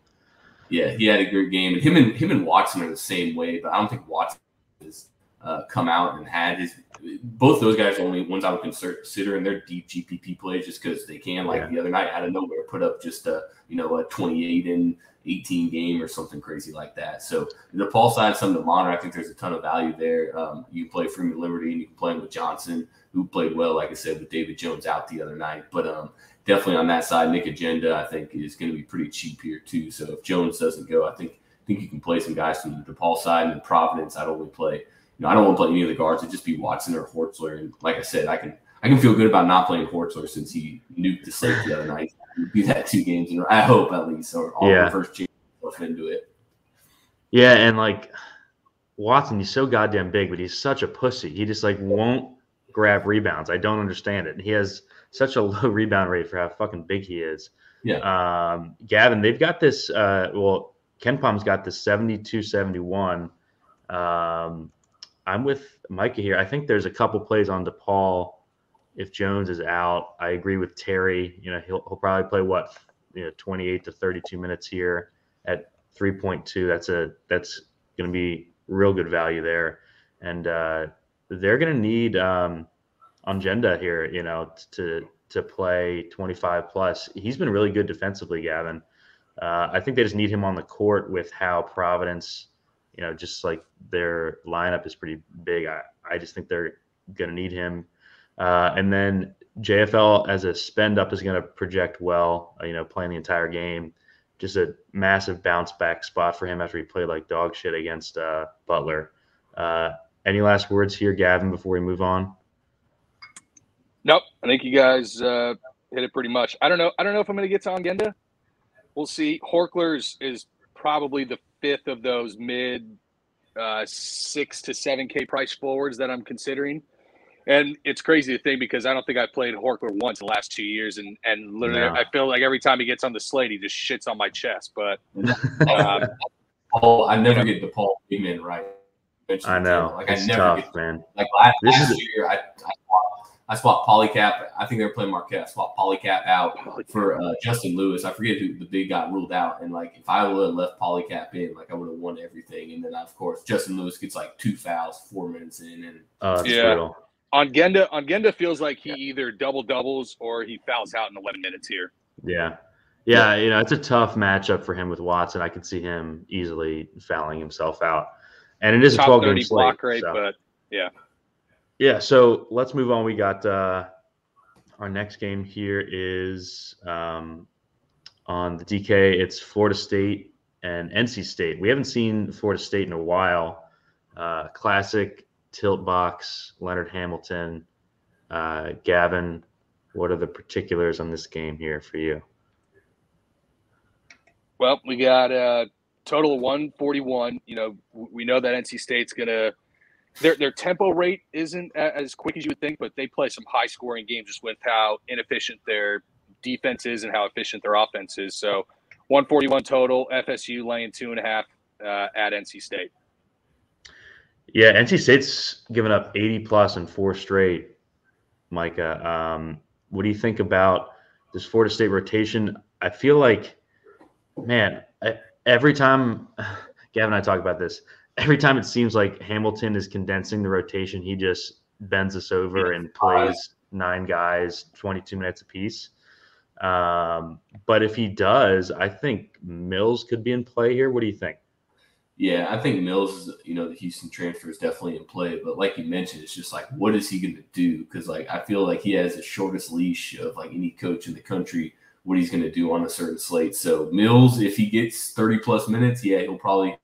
yeah, he had a great game, and him and him and Watson are the same way, but I don't think Watson has uh, come out and had his. Both those guys are only ones I would consider in their deep GPP plays just because they can. Like Yeah. the other night, out of nowhere, put up just a you know a 28 and 18 game or something crazy like that. So the Paul side, something to monitor. I think there's a ton of value there. Um, you play Freeman Liberty, and you can play him with Johnson, who played well, like I said, with David Jones out the other night. But um, definitely on that side, Nick Ongenda, I think, is going to be pretty cheap here too. So if Jones doesn't go, I think I think you can play some guys from the DePaul side and then Providence. I'd only play, you know, I don't want to play any of the guards. It'd just be Watson or Horchler. And like I said, I can I can feel good about not playing Horchler since he nuked the slate the other night. <laughs> Be that two games, and I hope at least, or all Yeah. the first chance into it. Yeah, and like Watson, he's so goddamn big, but he's such a pussy. He just like won't grab rebounds. I don't understand it. He has such a <laughs> low rebound rate for how fucking big he is. Yeah. Um, Gavin, they've got this. Uh, well, KenPom's got this 72 71. Um, I'm with Micah here. I think there's a couple plays on DePaul. If Jones is out, I agree with Terry. You know, he'll, he'll probably play what, you know, 28 to 32 minutes here at 3.2. That's a that's going to be real good value there, and uh, they're going to need um, Ongenda here. You know, to to play 25 plus. He's been really good defensively, Gavin. Uh, I think they just need him on the court with how Providence, you know, just like their lineup is pretty big. I, I just think they're going to need him. Uh, and then JFL as a spend up is going to project well, uh, you know, playing the entire game. Just a massive bounce back spot for him after he played like dog shit against uh, Butler. Uh, any last words here, Gavin, before we move on? Nope. I think you guys uh, hit it pretty much. I don't know. I don't know if I'm going to get to Ongenda. We'll see. Horchler's is probably the fifth of those mid uh, six to seven K price forwards that I'm considering. And it's crazy to think because I don't think I played Horchler once in the last two years, and and literally No. I feel like every time he gets on the slate, he just shits on my chest. But <laughs> um, Paul, I never get the Paul Beeman right. I know. Like it's I never tough, get man. Like last, This last is- year, I, I, swapped, I swapped Polycap. I think they were playing Marquette. I swapped Polycap out for uh, Justin Lewis. I forget who the big got ruled out. And like, if I would have left Polycap in, like I would have won everything. And then of course, Justin Lewis gets like two fouls, four minutes in, and it's Yeah. brutal. Ongenda, Ongenda feels like he either double doubles or he fouls out in 11 minutes here. Yeah. Yeah, you know, it's a tough matchup for him with Watson. I could see him easily fouling himself out. And it is a 12 game 30 slate. block rate, so- but Yeah, so let's move on. We got uh, our next game here is um, on the DK. It's Florida State and NC State. We haven't seen Florida State in a while. Uh, classic tilt box, Leonard Hamilton, uh, Gavin. What are the particulars on this game here for you? Well, we got a total of 141. You know, we know that NC State's going to their their tempo rate isn't as quick as you would think, but they play some high scoring games just with how inefficient their defense is and how efficient their offense is. So, 141 total. FSU laying two and a half uh, at NC State. Yeah, NC State's given up 80 plus in four straight. Micah, um, what do you think about this Florida State rotation? I feel like, man, I, every time <sighs> Gavin and I talk about this, every time it seems like Hamilton is condensing the rotation, he just bends us over and plays nine guys, 22 minutes apiece. Um, but if he does, I think Mills could be in play here. What do you think? Yeah, I think Mills, is, you know, the Houston transfer is definitely in play. But like you mentioned, it's just like, what is he going to do? Because like I feel like he has the shortest leash of like any coach in the country. What he's going to do on a certain slate. So Mills, if he gets thirty plus minutes, yeah, he'll probably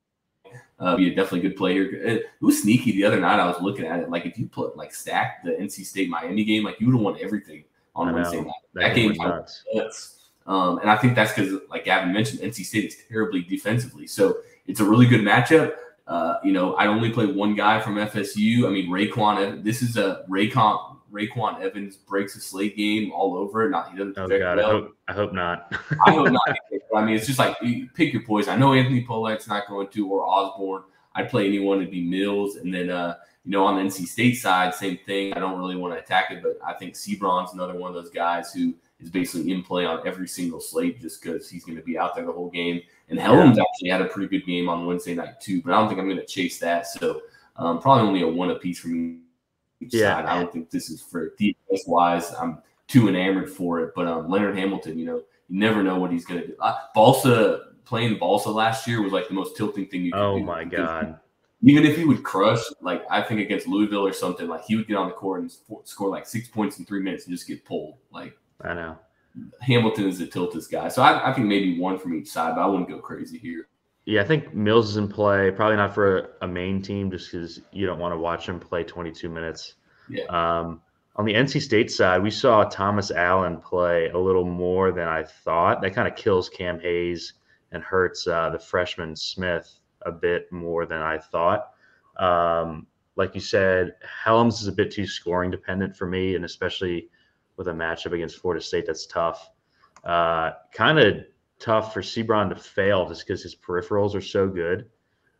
uh, be a definitely good player. It was sneaky the other night. I was looking at it. Like if you put like stack the NC State Miami game, like you would have won everything on. Wednesday night. That That game was nuts. Um, and I think that's because, like Gavin mentioned, NC State is terribly defensively. So it's a really good matchup. Uh, you know, I only play one guy from FSU. I mean, RayQuan. This is a RayQuan RayQuan Evans breaks a slate game all over it. Not he doesn't. Oh God, well. I hope I hope not. I hope <laughs> not. I mean, it's just like you pick your poison. I know Anthony Polite's not going to, or Osborne. I'd play anyone. It'd be Mills, and then uh, you know on the NC State side, same thing. I don't really want to attack it, but I think Seabron's another one of those guys who is basically in play on every single slate just because he's going to be out there the whole game. And Hellems yeah. actually had a pretty good game on Wednesday night too, but I don't think I'm going to chase that. So um, probably only a one apiece for me yeah. side. I don't think this is for defense wise. I'm too enamored for it. But um, Leonard Hamilton, you know, you never know what he's going to do. Uh, Balsa playing Balsa last year was like the most tilting thing you could oh do. Oh my god! Even if he would crush, like I think against Louisville or something, like he would get on the court and score like six points in three minutes and just get pulled. Like I know. Hamilton is a tilted guy, so I, I think maybe one from each side, but I wouldn't go crazy here. Yeah, I think Mills is in play. Probably not for a, main team, just because you don't want to watch him play 22 minutes. Yeah. Um, on the NC State side, we saw Thomas Allen play a little more than I thought. That kind of kills Cam Hayes and hurts uh, the freshman Smith a bit more than I thought. Um, like you said, Hellems is a bit too scoring dependent for me, and especially with a matchup against Florida State, that's tough. Uh, kind of tough for Seabron to fail just because his peripherals are so good.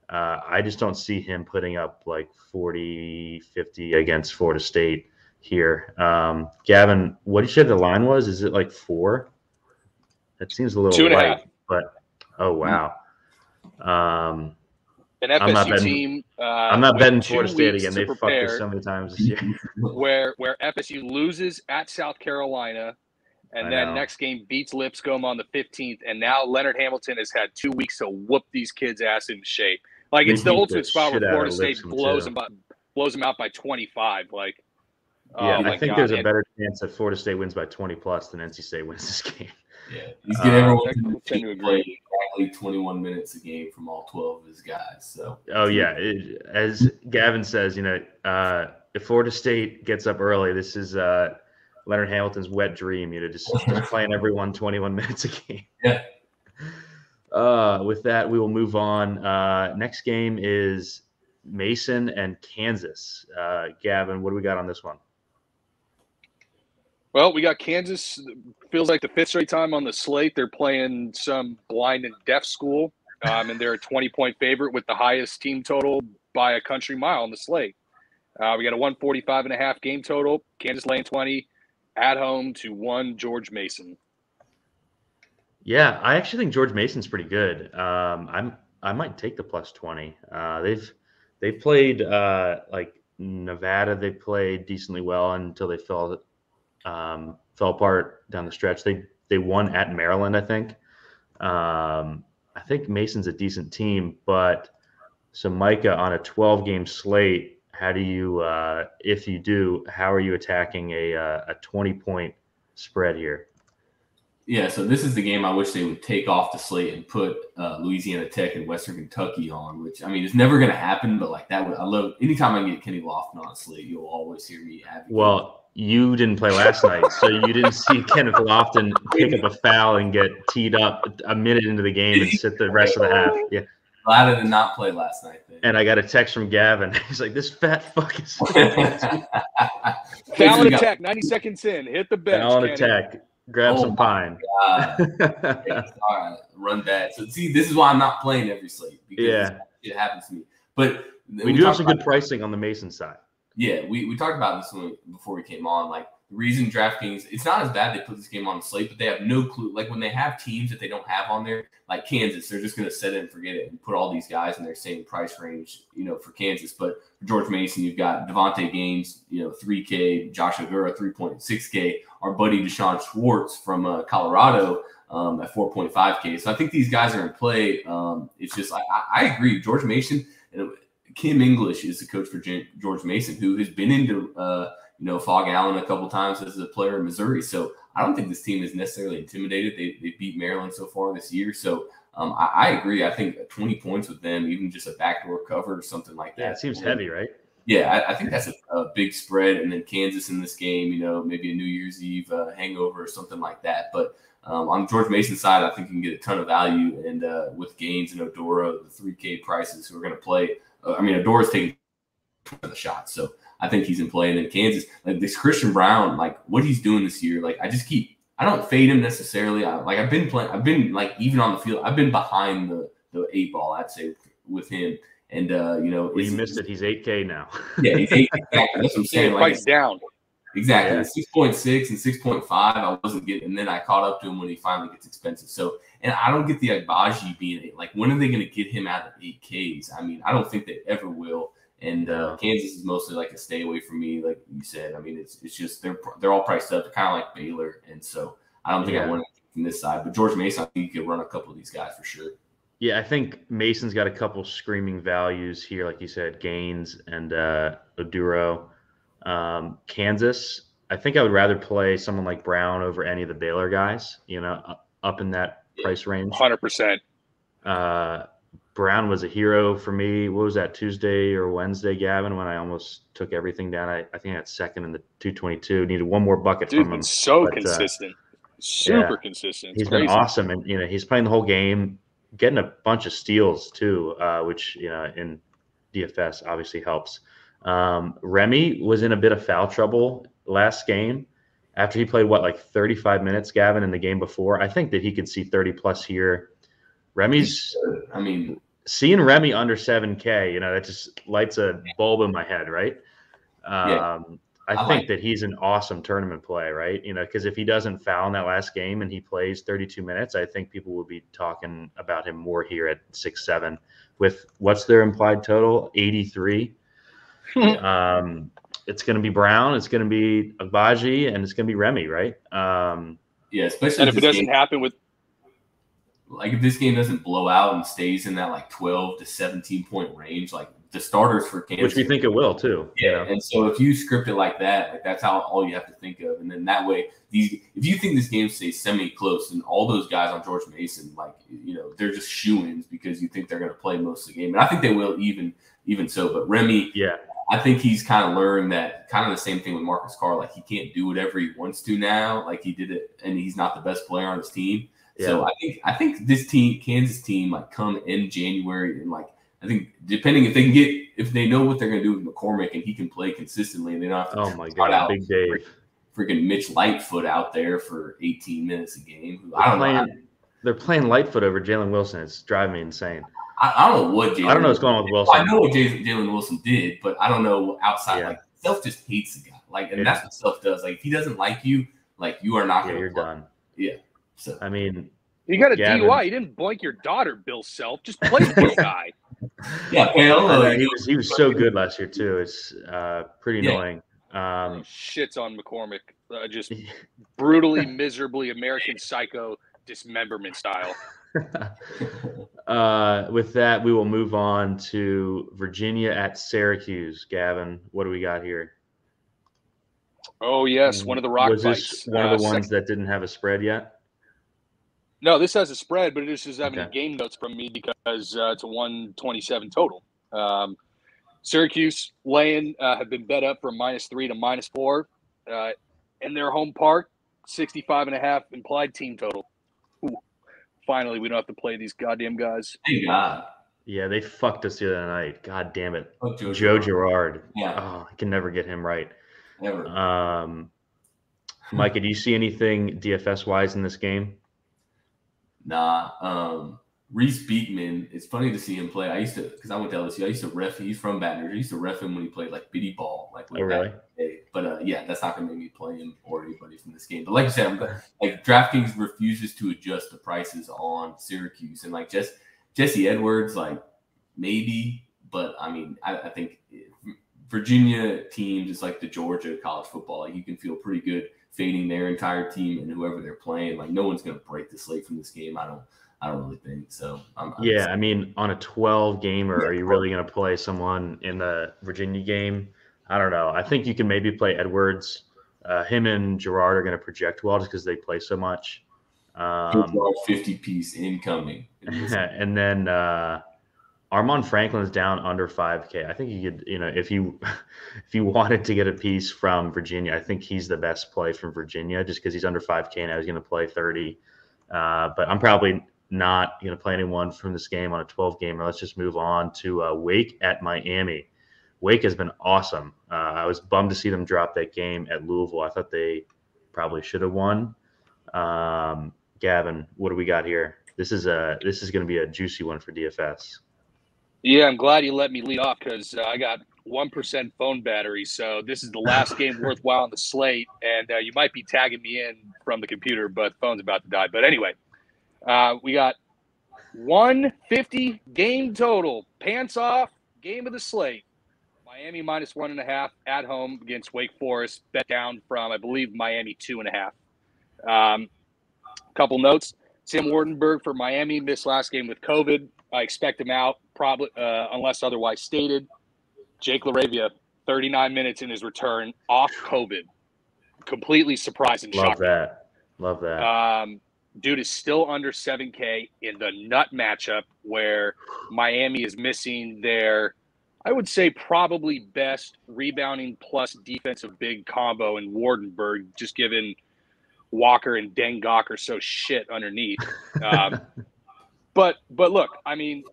Uh, I just don't see him putting up like 40, 50 against Florida State here. Um, Gavin, what did you say the line was? Is it like four? That seems a little two and light, a half. but oh wow. Um, An FSU I'm not betting, team. Uh, I'm not betting Florida State again. to They fucked us so many times this <laughs> year. where where FSU loses at South Carolina, and I then know. next game beats Lipscomb on the 15th, and now Leonard Hamilton has had two weeks to whoop these kids' ass into shape. Like They it's the ultimate the spot where shit out of Florida State blows too. them by, blows them out by 25. Like, yeah, oh my I think God. there's a And- better chance that Florida State wins by 20 plus than NC State wins this game. Yeah, <laughs> he's getting everyone I to tend to play agree. exactly 21 minutes a game from all 12 of his guys. So Oh yeah, it, as Gavin says, you know, uh, if Florida State gets up early, this is uh, Leonard Hamilton's wet dream. You know, just, <laughs> just playing everyone 21 minutes a game. Yeah. Uh, with that, we will move on. Uh, next game is Mason and Kansas. Uh, Gavin, what do we got on this one? Well, we got Kansas. Feels like the fifth straight time on the slate. They're playing some blind and deaf school, um, and they're a 20 point favorite with the highest team total by a country mile on the slate. Uh, we got a 145 and a half game total. Kansas laying 20 at home to one George Mason. Yeah, I actually think George Mason's pretty good. Um, I'm I might take the plus twenty. Uh, they've they played uh, like Nevada. They played decently well until they fell um, fell apart down the stretch. They they won at Maryland, I think. Um, I think Mason's a decent team, but so Micah on a 12 game slate. How do you, uh, if you do, how are you attacking a uh, a 20 point spread here? yeah, so this is the game I wish they would take off the slate and put uh, Louisiana Tech and Western Kentucky on. Which I mean, it's never going to happen, but like that would I love. Anytime I get Kenny Lofton on a slate, you'll always hear me advocate. Well, you didn't play last night, so you didn't <laughs> see Kenneth Lofton pick up a foul and get teed up a minute into the game and sit the rest of the half. Yeah. Glad I did not play last night. Then. And I got a text from Gavin. <laughs> He's like, "This fat fuck is <laughs> Fallon We attack, 90 seconds in. Hit the bench. on Kenny. attack. Grab Oh some pine." God. Yeah, all right, run that. So see, this is why I'm not playing every slate because Yeah. it happens to me. But we do have some good pricing on the Mason side. Yeah, we, we talked about this one before we came on. Like reason DraftKings, it's not as bad they put this game on the slate, but they have no clue. Like when they have teams that they don't have on there, like Kansas, they're just going to set it and forget it and put all these guys in their same price range, you know, for Kansas. But for George Mason, you've got Davonte Gaines, you know, 3K, Josh Oduro, 3.6K, our buddy D'Shawn Schwartz from uh, Colorado um, at 4.5K. So I think these guys are in play. Um, it's just, I, I, agree. George Mason, Kim English is the coach for George Mason, who has been into uh, you know Phog Allen a couple times as a player in Missouri. So I don't think this team is necessarily intimidated. They they beat Maryland so far this year. So um, I, I agree. I think 20 points with them, even just a backdoor cover or something like that. Yeah, it seems heavy, right? Yeah, I, I think that's a, a, big spread, and then Kansas in this game. You know, maybe a New Year's Eve uh, hangover or something like that. But um, on George Mason's side, I think you can get a ton of value, and uh, with Gaines and Oduro, the three K prices who are going to play. Uh, I mean, Oduro's taking the shots, so I think he's in play. And then Kansas, like this Christian Braun, like what he's doing this year, like I just keep. I don't fade him necessarily. I, like I've been playing. I've been like even on the field. I've been behind the the eight ball. I'd say with him. And uh, you know, well, you missed it. He's eight K now. <laughs> yeah, he's eight. Exactly. That's what I'm saying. Like, down. Exactly. Yeah. Six point six and six point five. I wasn't getting, and then I caught up to him when he finally gets expensive. So, and I don't get the Agbaji being like, when are they going to get him out of eight Ks? I mean, I don't think they ever will. And uh, Kansas is mostly like a stay away from me, like you said. I mean, it's it's just they're they're all priced up. They're kind of like Baylor, and so I don't think yeah. I want to from this side. But George Mason, I think you could run a couple of these guys for sure. Yeah, I think Mason's got a couple screaming values here, like you said, Gaines and uh, Oduro. Um, Kansas, I think I would rather play someone like Braun over any of the Baylor guys. You know, up in that price range. Hundred percent. Braun was a hero for me. What was that Tuesday or Wednesday, Gavin? When I almost took everything down, I, I think I had second in the 222. Needed one more bucket Dude, from him. So but, uh, consistent, uh, super yeah, consistent. It's he's crazy. been awesome, and you know he's playing the whole game, getting a bunch of steals too, uh, which you know in DFS obviously helps. Um, Remy was in a bit of foul trouble last game after he played what like 35 minutes, Gavin, in the game before. I think that he could see 30 plus here. Remy's, I mean, seeing Remy under 7K, you know, that just lights a bulb in my head, right? Um, yeah. I, I, think like that he's an awesome tournament play, right? You know, because if he doesn't foul in that last game and he plays 32 minutes, I think people will be talking about him more here at six seven. With what's their implied total? 83. <laughs> um, it's going to be Braun, it's going to be Agbaji, and it's going to be Remy, right? Um, yeah, especially and if it doesn't game, happen with like if this game doesn't blow out and stays in that like 12 to 17 point range, like the starters for Kansas, which we think it will too. Yeah, and so if you script it like that, like that's how all you have to think of, and then that way, these if you think this game stays semi close, and all those guys on George Mason, like you know, they're just shoe-ins because you think they're going to play most of the game, and I think they will even even so. But Remy, yeah, I think he's kind of learned that kind of the same thing with Marcus Carr. Like he can't do whatever he wants to now. Like he did it, and he's not the best player on his team. Yeah. So I think I think this team, Kansas team, like come in January and like I think depending if they can get if they know what they're going to do with McCormack and he can play consistently and they don't have to oh my god out big Dave freaking Mitch Lightfoot out there for 18 minutes a game. I don't playing, know. They're playing Lightfoot over Jalen Wilson. It's driving me insane. I, I don't know what Jalen I don't know what's going on with Wilson. I know what Jalen Wilson did, but I don't know outside. Yeah. Like Self just hates the guy. Like, and yeah. that's what Self does. Like, if he doesn't like you, like you are not yeah, going to. You're play. done. Yeah. So I mean, you got a Gavin. DUI. You didn't blank your daughter, Bill Self. Just play the guy. <laughs> Yeah, Know, he was he was so good last year too. It's uh, pretty yeah. annoying. Um, shits on McCormack, Uh, just <laughs> brutally, miserably American Psycho dismemberment style. <laughs> uh, with that, we will move on to Virginia at Syracuse. Gavin, what do we got here? Oh yes, one of the rock was this bites. one of the uh, ones second. that didn't have a spread yet? No, this has a spread, but it just doesn't have okay. any game notes from me because uh, it's a 127 total. Um, Syracuse laying uh, have been bet up from minus three to minus four uh, in their home park, 65 and a half implied team total. Ooh, finally, we don't have to play these goddamn guys. Thank God. Yeah, they fucked us the other night. God damn it. Oh, Joe, Joe Girard. Yeah. Oh, I can never get him right. Never. Um, Micah, do you see anything DFS wise in this game? Nah. Um, Reece Beekman, it's funny to see him play. I used to, because I went to LSU, I used to ref, he's from Baton Rouge. I used to ref him when he played like bitty ball. Like, oh, really? But uh, yeah, that's not going to make me play him or anybody from this game. But like I said, I'm, like DraftKings refuses to adjust the prices on Syracuse. And like just Jesse Edwards, like maybe, but I mean, I, I think Virginia teams is like the Georgia college football. Like you can feel pretty good fading their entire team and whoever they're playing. Like no one's going to break the slate from this game. I don't. I don't really think so. I'm, I'm yeah, I mean, on a 12 gamer, are you really going to play someone in the Virginia game? I don't know. I think you can maybe play Edwards. Uh, him and Girard are going to project well just because they play so much. Um, 50 piece incoming. <laughs> and then uh, Armaan Franklin's down under 5K. I think you could, you know, if you <laughs> if you wanted to get a piece from Virginia, I think he's the best play from Virginia just because he's under 5K now. He's going to play 30. Uh, but I'm probably not going to play anyone from this game on a 12 gamer. Let's just move on to uh, Wake at Miami. Wake has been awesome. Uh, I was bummed to see them drop that game at Louisville. I thought they probably should have won. Um, Gavin, what do we got here? This is a this is going to be a juicy one for DFS. Yeah, I'm glad you let me lead off because uh, I got one percent phone battery. So this is the last <laughs> game worthwhile on the slate, and uh, you might be tagging me in from the computer, but the phone's about to die. But anyway, uh, we got 150 game total. Pants off. Game of the slate. Miami minus one and a half at home against Wake Forest. Bet down from I believe Miami two and a half. Um, couple notes. Sam Waardenburg for Miami missed last game with COVID. I expect him out probably uh, unless otherwise stated. Jake LaRavia, 39 minutes in his return off COVID. Completely surprising. Love that. Love that. Um, dude is still under 7K in the nut matchup where Miami is missing their, I would say, probably best rebounding plus defensive big combo in Waardenburg, just given Walker and Deng Gak are so shit underneath. <laughs> Um, but but look, I mean,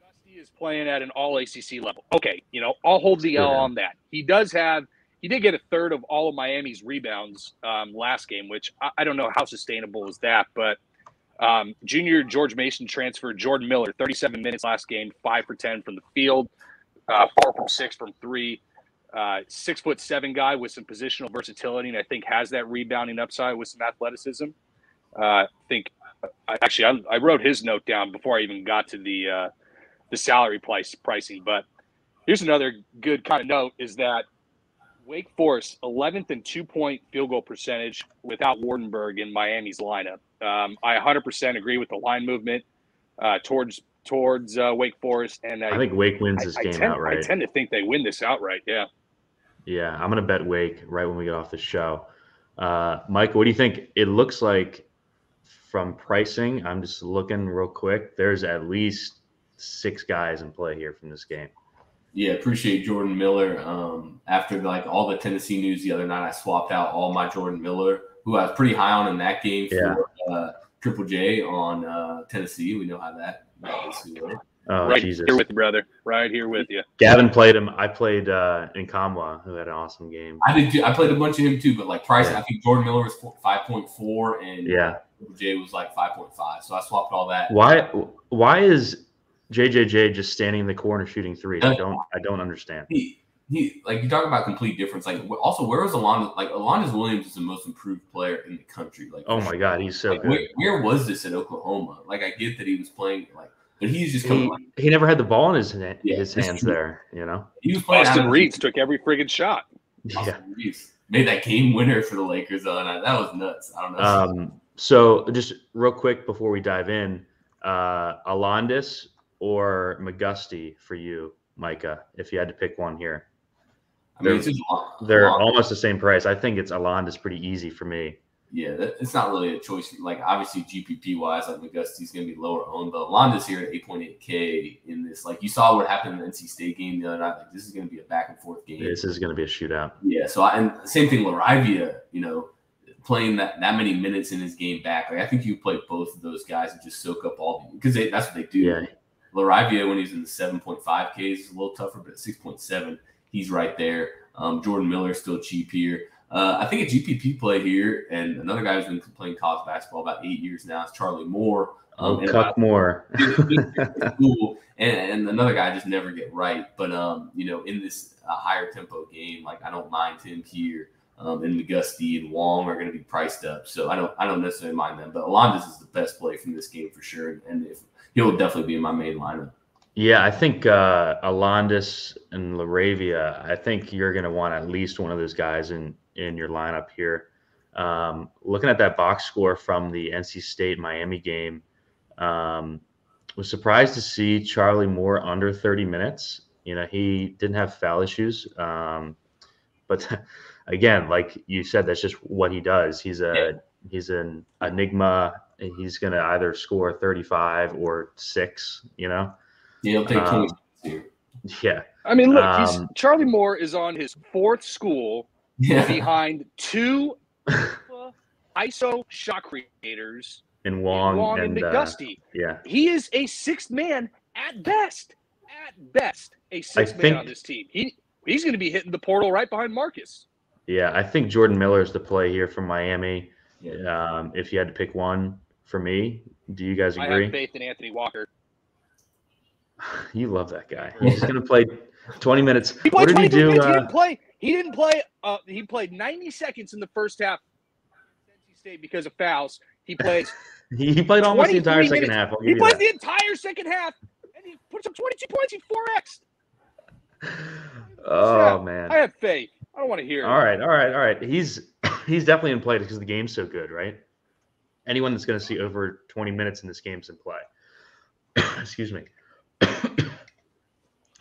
Dusty is playing at an all ACC level. Okay, you know, I'll hold the L on that. He does have he did get a third of all of Miami's rebounds um, last game, which I, I, don't know how sustainable is that. But um, junior George Mason transfer Jordan Miller, 37 minutes last game, five for 10 from the field, uh, four from six from three. Uh, six foot seven guy with some positional versatility, and I think has that rebounding upside with some athleticism. Uh, I think I, actually I, I, wrote his note down before I even got to the uh, the salary price pricing. But here's another good kind of note: is that Wake Forest 11th and two point field goal percentage without Waardenburg in Miami's lineup. Um, I 100% agree with the line movement uh, towards towards uh, Wake Forest, and I, I, think Wake wins this game I tend, outright. I tend to think they win this outright. Yeah. Yeah, I'm gonna bet Wake right when we get off the show. Uh, Mike, what do you think? It looks like from pricing. I'm just looking real quick. There's at least six guys in play here from this game. Yeah, appreciate Jordan Miller. Um, after like all the Tennessee news the other night, I swapped out all my Jordan Miller, who I was pretty high on in that game for yeah. uh, Triple J on uh, Tennessee. We know how that, that is. Oh, right Jesus. here with you, brother. Right here with you. Gavin played him. I played uh Nkamhoua, who had an awesome game. I did. Too. I played a bunch of him too, but like price, yeah. I think Jordan Miller was five point four, and yeah, Jay was like five point five. So I swapped all that. Why? Why is JJJ just standing in the corner shooting three? I don't. I don't understand. He, he like you talk about complete difference. Like also, where was Alondes? Like Alondes Williams is the most improved player in the country. Like oh my god, he's so like, good. Where, where was this in Oklahoma? Like I get that he was playing like but he's just coming. He, he never had the ball in his yeah, his hands true. there. You know, he was playing. Austin Reaves took every friggin' shot. Austin Yeah, made that game winner for the Lakers. Though, and that was nuts. I don't know. Um, so just real quick before we dive in, uh, Alondes or McGusty for you, Micah, if you had to pick one here. I mean, they're, they're almost the same price. I think it's Alondes pretty easy for me yeah, it's not really a choice. Like obviously GPP wise, like McGusty's going to be lower owned, but Alondes here at 8.8K in this. Like you saw what happened in the NC State game the other night. Like this is going to be a back and forth game. This is going to be a shootout. Yeah. So I, and same thing, LaRavia. You know, playing that that many minutes in his game back. Like I think you play both of those guys and just soak up all because that's what they do. Yeah. LaRavia when he's in the 7.5K is a little tougher, but at 6.7 he's right there. Um, Jordan Miller still cheap here. Uh, I think a GPP play here, and another guy who's been playing college basketball about eight years now is Charlie Moore. Um, oh, Cuck Moore. <laughs> cool. And, and, another guy I just never get right. But, um, you know, in this uh, higher tempo game, like I don't mind him here. Um, and McGusty and Wong are going to be priced up, so I don't I don't necessarily mind them. But Alondes is the best play from this game for sure, and if, he'll definitely be in my main lineup. Yeah, I think uh, Alondes and LaRavia. I think you're going to want at least one of those guys in in your lineup here. Um, looking at that box score from the NC State Miami game, um, was surprised to see Charlie Moore under 30 minutes. You know, he didn't have foul issues, um, but <laughs> again, like you said, that's just what he does. He's a yeah. he's an enigma. He's going to either score 35 or six. You know. Yeah, he'll take um, Yeah. I mean, look, um, Charlie Moore is on his fourth school yeah. behind two <laughs> ISO shot creators and Wong, Wong and, and McGusty. Uh, yeah, he is a sixth man at best. At best, a sixth I man think, on this team. He he's going to be hitting the portal right behind Marcus. Yeah, I think Jordan Miller is the play here from Miami. Um, if you had to pick one for me, do you guys agree? I have faith in Anthony Walker. <sighs> You love that guy. He's going to play 20 minutes. He what did he do? Minutes. Uh, he didn't play. He didn't play. Uh, he played 90 seconds in the first half. State because of fouls. He plays. <laughs> he played almost the entire second half. he played that. the entire second half, and he puts up 22 points. He four x. <sighs> Oh man, I have faith. I don't want to hear. All right, all right, all right. He's <coughs> he's definitely in play because the game's so good, right? Anyone that's going to see over 20 minutes in this game's in play. <coughs> Excuse me. <coughs>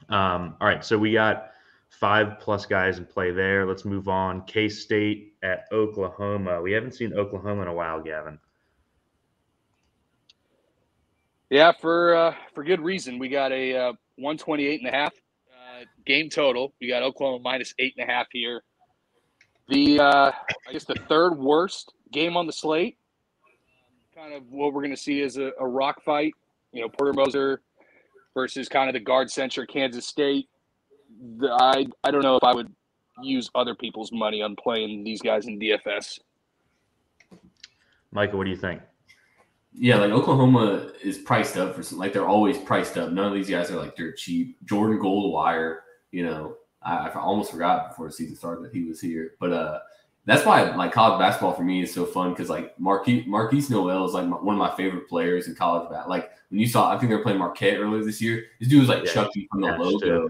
um, all right, so we got five plus guys in play there. Let's move on. K State at Oklahoma. We haven't seen Oklahoma in a while, Gavin. Yeah, for uh, for good reason. We got a uh, 128 and a half game total. We got Oklahoma minus eight and a half here. The uh, I guess the third worst game on the slate. Kind of what we're going to see is a, a rock fight. You know, Porter Moser versus kind of the guard center Kansas State. The, I I don't know if I would use other people's money on playing these guys in DFS. Michael, what do you think? Yeah, like Oklahoma is priced up for some, like they're always priced up. None of these guys are like dirt cheap. Jordan Goldwire, you know, I, I almost forgot before the season started that he was here. But uh, that's why like college basketball for me is so fun because like Marquise, Markquis Nowell is like my, one of my favorite players in college basketball. Like when you saw, I think they were playing Marquette earlier this year. This dude was like yeah, Chucky from the logo,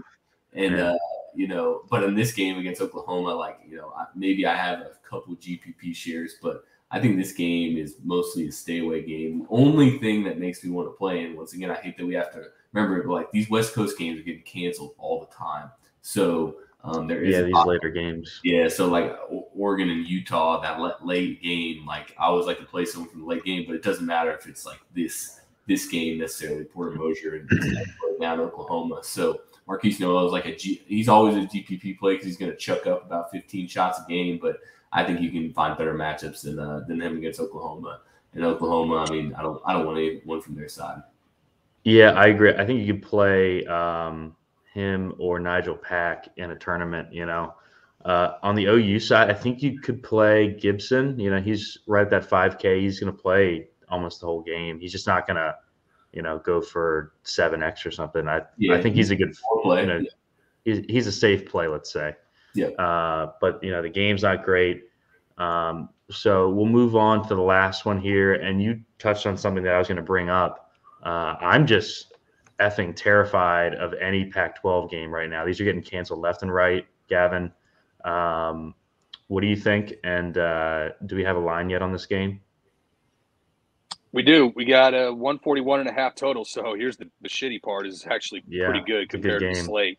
and yeah. uh, you know, but in this game against Oklahoma, like you know, maybe I have a couple GPP shares, but I think this game is mostly a stay away game. The only thing that makes me want to play, and once again, I hate that we have to remember, like these West Coast games are getting canceled all the time. So um, there is yeah these later games. Yeah, so like Oregon and Utah, that late game, like I always like to play someone from the late game, but it doesn't matter if it's like this this game necessarily. Porter Moser and down Oklahoma. So Markquis Nowell is like a G, he's always a GPP play because he's going to chuck up about 15 shots a game, but I think you can find better matchups than uh, than him against Oklahoma. And Oklahoma, I mean, I don't I don't want anyone from their side. Yeah, I agree. I think you could play um, him or Nigel Pack in a tournament. You know, uh, on the OU side, I think you could play Gibson. You know, he's right at that 5K. He's going to play almost the whole game. He's just not going to, you know, go for seven X or something. I yeah, I think he's a good play. You know, yeah. he's, he's a safe play, let's say. Yeah. Uh, but you know the game's not great. Um, so we'll move on to the last one here, and you touched on something that I was going to bring up. Uh, I'm just effing terrified of any Pac-12 game right now. These are getting canceled left and right. Gavin, um, what do you think? And uh, do we have a line yet on this game? We do. We got a 141 and a half total. So here's the, the shitty part is actually yeah, pretty good compared good to slate.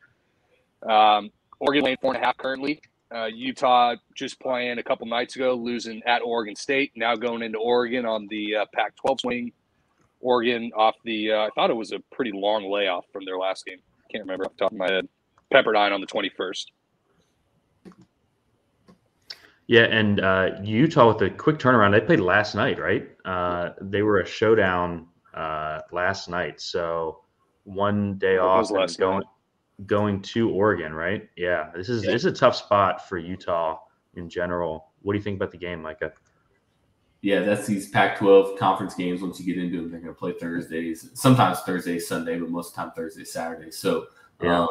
Um, Oregon lane four and a half currently. Uh, Utah just playing a couple nights ago, losing at Oregon State. Now going into Oregon on the uh, Pac-12 swing. Oregon off the. Uh, I thought it was a pretty long layoff from their last game. Can't remember off the top of my head. Pepperdine on the 21st. Yeah, and uh, Utah with a quick turnaround. They played last night, right? Uh, they were a showdown uh, last night, so one day off and going going to Oregon, right? Yeah, this is yeah. this is a tough spot for Utah in general. What do you think about the game, Micah? Yeah, that's these Pac-12 conference games. Once you get into them, they're going to play Thursdays, sometimes Thursday, Sunday, but most of the time Thursday, Saturday. So, yeah. Um,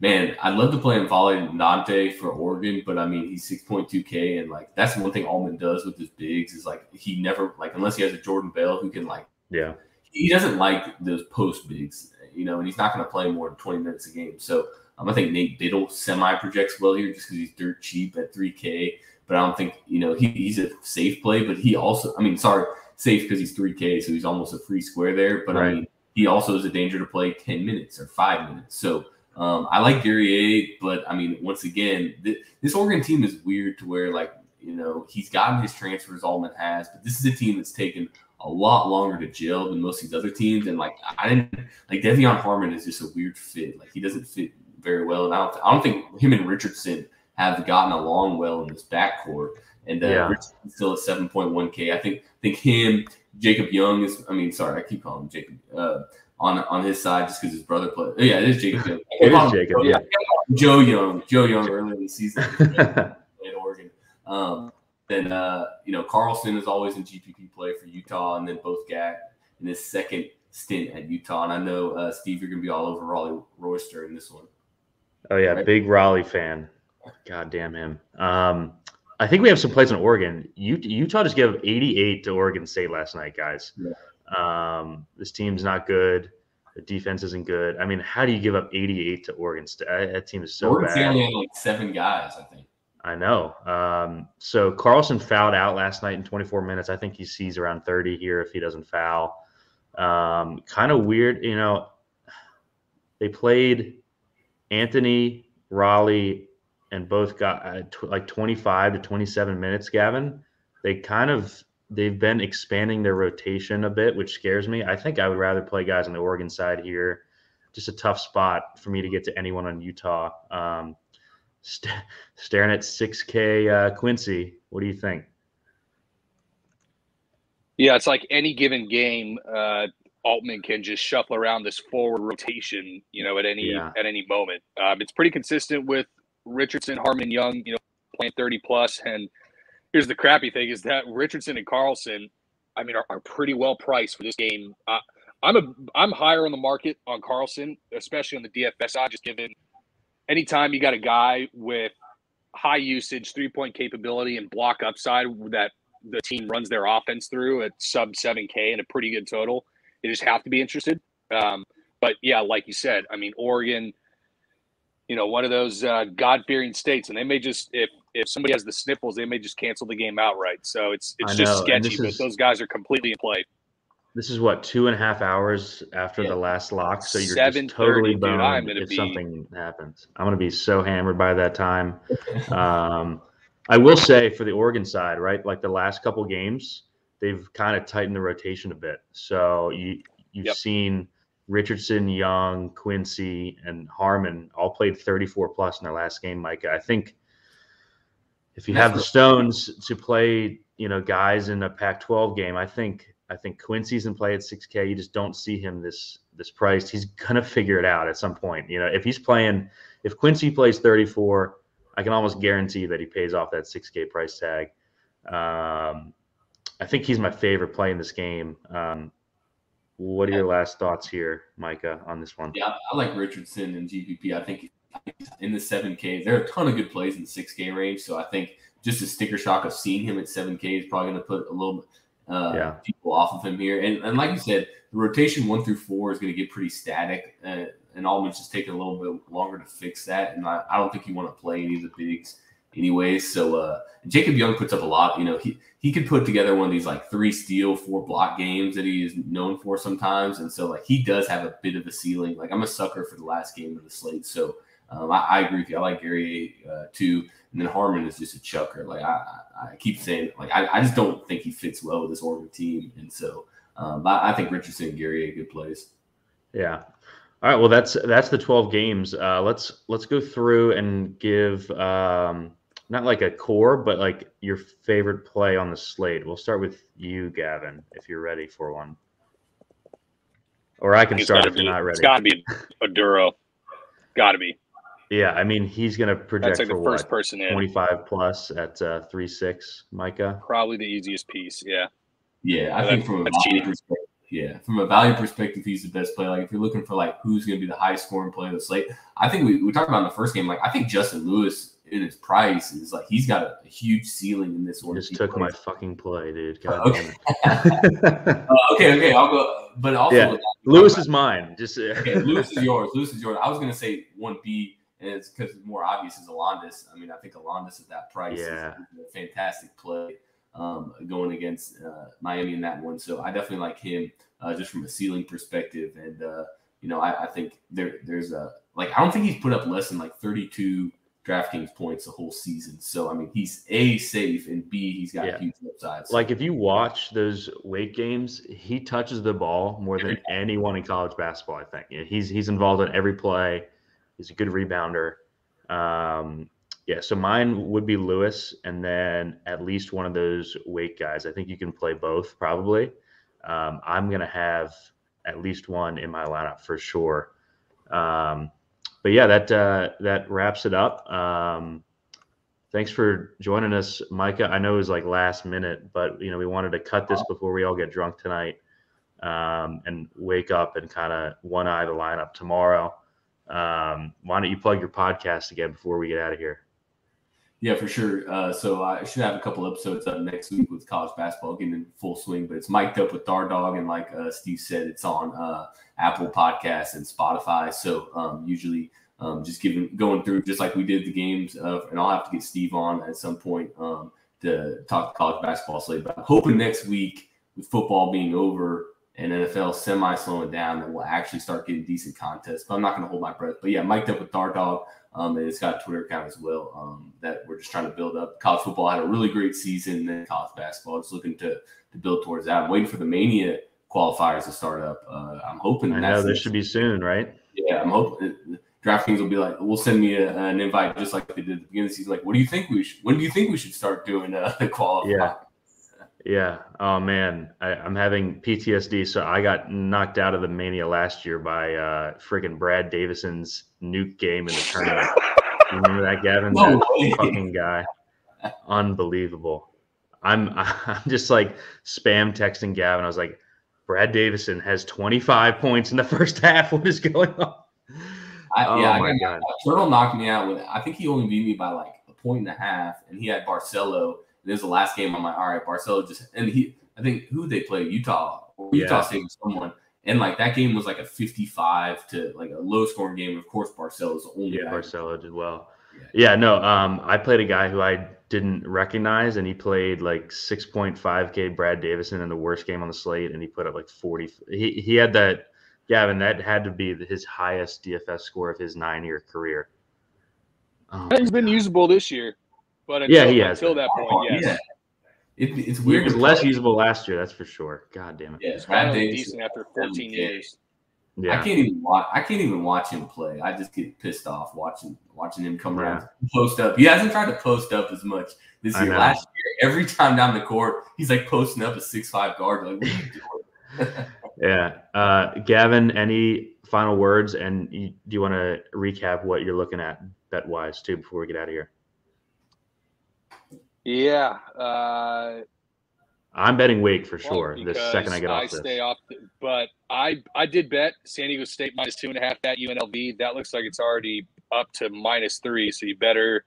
man, I'd love to play in N'Faly Dante for Oregon, but I mean, he's 6.2K, and like that's one thing Altman does with his bigs is like he never like unless he has a Jordan Bell who can like yeah he doesn't like those post bigs, you know, and he's not going to play more than 20 minutes a game. So um, I think Nate Bittle semi projects well here just because he's dirt cheap at 3K. But I don't think, you know, he, he's a safe play, but he also, I mean, sorry, safe because he's 3K, so he's almost a free square there. But right. I mean, he also is a danger to play 10 minutes or five minutes. So um, I like Guerrier, but I mean, once again, th- this Oregon team is weird to where, like, you know, he's gotten his transfers, Altman has, but this is a team that's taken a lot longer to gel than most of these other teams. And like I didn't like De'Vion Harmon is just a weird fit. Like he doesn't fit very well. And I don't I don't think him and Richardson have gotten along well in this backcourt. And uh, yeah. Richardson's still at 7.1K. I think think him, Jacob Young is I mean, sorry, I keep calling him Jacob. Uh, on on his side just because his brother played. Oh, yeah, it is Jacob Young. it is Jacob. Yeah. Joe Young. Joe Young earlier in the season <laughs> at Oregon. Um, then uh, you know Carlson is always in GPP play for Utah, and then both Gach in his second stint at Utah. And I know uh, Steve, you're gonna be all over Rollie Worster in this one. Oh yeah, right? big Rollie fan. God damn him. Um, I think we have some plays in Oregon. Utah just gave 88 to Oregon State last night, guys. Yeah. Um, this team's not good. The defense isn't good. I mean, how do you give up 88 to Oregon State? That team is so Oregon bad. only had like seven guys, I think. I know. Um, so Carlson fouled out last night in 24 minutes. I think he sees around 30 here if he doesn't foul. Um, kind of weird, you know. They played Anthony, Raleigh, and both got uh, t- like 25 to 27 minutes. Gavin, they kind of they've been expanding their rotation a bit, which scares me. I think I would rather play guys on the Oregon side here. Just a tough spot for me to get to anyone on Utah. Um, st- staring at 6K uh, Quincy. What do you think? Yeah, it's like any given game, uh, Altman can just shuffle around this forward rotation, you know, at any yeah. at any moment. Um, it's pretty consistent with Richardson, Harmon, Young, you know, playing 30 plus. and here's the crappy thing is that Richardson and Carlson, I mean, are, are pretty well priced for this game. Uh, I'm a I'm higher on the market on Carlson, especially on the DFS side, just given anytime you got a guy with high usage, three point capability, and block upside that the team runs their offense through at sub 7K and a pretty good total, you just have to be interested. Um, but yeah, like you said, I mean, Oregon, you know, one of those uh, God fearing states, and they may just, if if somebody has the sniffles, they may just cancel the game outright. So it's it's just sketchy, but is, those guys are completely in play. This is what two and a half hours after yeah. the last lock, so you're just totally boned if be... something happens. I'm gonna be so hammered by that time. <laughs> um, I will say for the Oregon side, right, like the last couple games, they've kind of tightened the rotation a bit. So you you've yep. seen Richardson, Young, Quincy, and Harmon all played 34 plus in their last game, Micah. I think if you have the stones to play, you know, guys in a Pac-12 game, I think I think Quincy's in play at 6K. You just don't see him this this priced. He's gonna figure it out at some point. You know, if he's playing, if Quincy plays 34, I can almost guarantee that he pays off that 6K price tag. Um, I think he's my favorite play in this game. Um, what are your last thoughts here, Micah, on this one? Yeah, I like Richardson and GPP. I think in the 7K. There are a ton of good plays in the 6K range. So I think just a sticker shock of seeing him at 7K is probably going to put a little uh, yeah. people off of him here. And, and like you said, the rotation one through four is going to get pretty static. Uh, and Altman's just taking a little bit longer to fix that. And I, I don't think you want to play any of the bigs anyway. So uh, Jacob Young puts up a lot. You know, he he could put together one of these like three steal, four block games that he is known for sometimes. And so like he does have a bit of a ceiling. Like I'm a sucker for the last game of the slate. So um, I, I, agree with you. I like Gary uh, too. And then Harmon is just a chucker. Like I, I keep saying, like I, I, just don't think he fits well with this Oregon team. And so um, I, I, think Richardson and Guerrier good plays. Yeah. All right. Well, that's that's the twelve games. Uh, let's let's go through and give um, not like a core, but like your favorite play on the slate. We'll start with you, Gavin, if you're ready for one. Or I can it's start if you're not ready. It's got to be Oduro. Got to be. Yeah, I mean he's going to project like for the first what, person in. 25 plus at uh, three six. Micah, probably the easiest piece. Yeah. Yeah, I think from a value perspective, yeah, from a value perspective, he's the best player. Like if you're looking for like who's going to be the highest scoring player of the slate, I think we, we talked about in the first game. Like I think Justin Lewis in his price is like he's got a, a huge ceiling in this one. Just took plays. my fucking play, dude. <laughs> God okay. uh, okay, okay, I'll go. But also, yeah. Lewis is mine. Just uh, okay, Lewis is yours. Lewis is yours. I was gonna say one B and it's because it's more obvious is Alondes. I mean, I think Alondes at that price yeah. is a fantastic play um, going against uh, Miami in that one. So I definitely like him uh, just from a ceiling perspective. And uh, you know, I, I, think there there's a like I don't think he's put up less than like 32 DraftKings points the whole season. So I mean, he's a safe and b he's got yeah. huge upsides. Like if you watch those Wake games, he touches the ball more than <laughs> anyone in college basketball. I think he's he's involved in every play. He's a good rebounder. Um, yeah, so mine would be Lewis, and then at least one of those Wake guys. I think you can play both probably. Um, I'm gonna have at least one in my lineup for sure. Um, but yeah, that uh, that wraps it up. Um, thanks for joining us, Micah. I know it was like last minute, but you know we wanted to cut this before we all get drunk tonight um, and wake up and kind of one eye the lineup tomorrow. Um, why don't you plug your podcast again before we get out of here? Yeah, for sure. Uh, so I should have a couple episodes up next week with college basketball getting in full swing, but it's mic'd up with Dar Dog, and like uh, Steve said, it's on uh, Apple Podcasts and Spotify. So um, usually, um, just giving going through just like we did the games, of, and I'll have to get Steve on at some point um, to talk college basketball slate. But I'm hoping next week with football being over and NFL semi slowing down, that we'll actually start getting decent contests. But I'm not going to hold my breath. But yeah, mic'd up with Dar Dog. Um, and it's got a Twitter account as well um, that we're just trying to build up. College football had a really great season, and college basketball is looking to to build towards that. I'm waiting for the Mania qualifiers to start up. Uh, I'm hoping. I know there should be soon, right? Yeah, I'm hoping. DraftKings will be like, we'll send me a, an invite just like they did at the beginning of the season. Like, what do you think we should? When do you think we should start doing uh, <laughs> the qualifier? Yeah. Yeah. Oh man, I, am having PTSD. So I got knocked out of the mania last year by uh freaking Brad Davison's nuke game in the tournament. <laughs> remember that, Gavin? No that fucking guy. Unbelievable. I'm <laughs> I'm just like spam texting Gavin. I was like, Brad Davison has 25 points in the first <laughs> half. What is going on? I, oh yeah, my I God. Turtle knocked me out with. I think he only beat me by like a point and a half, and he had Barcelo this is the last game. I'm like, all right, Barcelo just and he. I think who they played Utah. Utah yeah. saved someone, and like that game was like a 55 to like a low scoring game. Of course, Barcelo is the only. Yeah, Barcelo did well. Yeah. yeah, no. Um, I played a guy who I didn't recognize, and he played like 6.5k Brad Davison in the worst game on the slate, and he put up like 40. He he had that. Gavin, that had to be his highest DFS score of his nine-year career. Oh, He's been God. usable this year. But until, yeah, he has. until that point, yes. Yeah. It, it's weird. He was less usable last year, that's for sure. God damn it. Yeah, it's finally decent after 14 years. Yeah. I can't even watch. I can't even watch him play. I just get pissed off watching watching him come yeah. around post up. He hasn't tried to post up as much this year. Last year, every time down the court, he's like posting up a six five guard. Like, what are you <laughs> doing? yeah, uh, Gavin. Any final words? And you, do you want to recap what you're looking at bet wise too before we get out of here? Yeah. Uh, I'm betting Wake for sure. The second I get off I this. stay off, the, but I I did bet San Diego State minus two and a half at UNLV. That looks like it's already up to minus three, so you better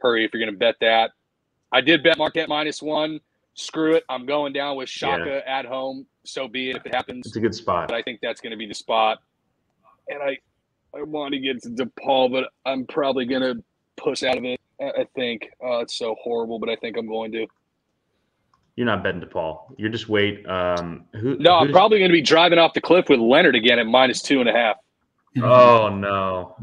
hurry if you're going to bet that. I did bet Marquette minus one. Screw it, I'm going down with Shaka yeah. at home. So be it if it happens. It's a good spot. But I think that's going to be the spot. And I I want to get to DePaul, but I'm probably going to push out of it. I think uh, it's so horrible, but I think I'm going to. You're not betting DePaul. You're just wait. Um, who? No, I'm probably going to be driving off the cliff with Leonard again at minus two and a half. Oh no!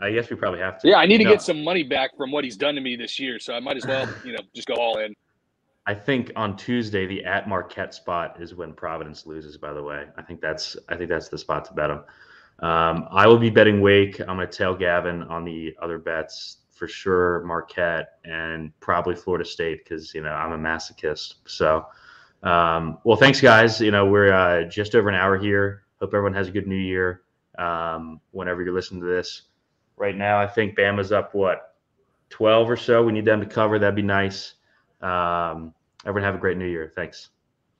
I guess we probably have to. Yeah, I need to no. get some money back from what he's done to me this year, so I might as well, you know, just go all in. I think on Tuesday the at Marquette spot is when Providence loses. By the way, I think that's I think that's the spot to bet them. Um, I will be betting Wake. I'm going to tail Gavin on the other bets for sure Marquette and probably Florida State because you know I'm a masochist. So, um, well, thanks guys. You know we're uh, just over an hour here. Hope everyone has a good New Year. Um, whenever you're listening to this, right now I think Bama's up what 12 or so. We need them to cover. That'd be nice. Um, everyone have a great New Year. Thanks.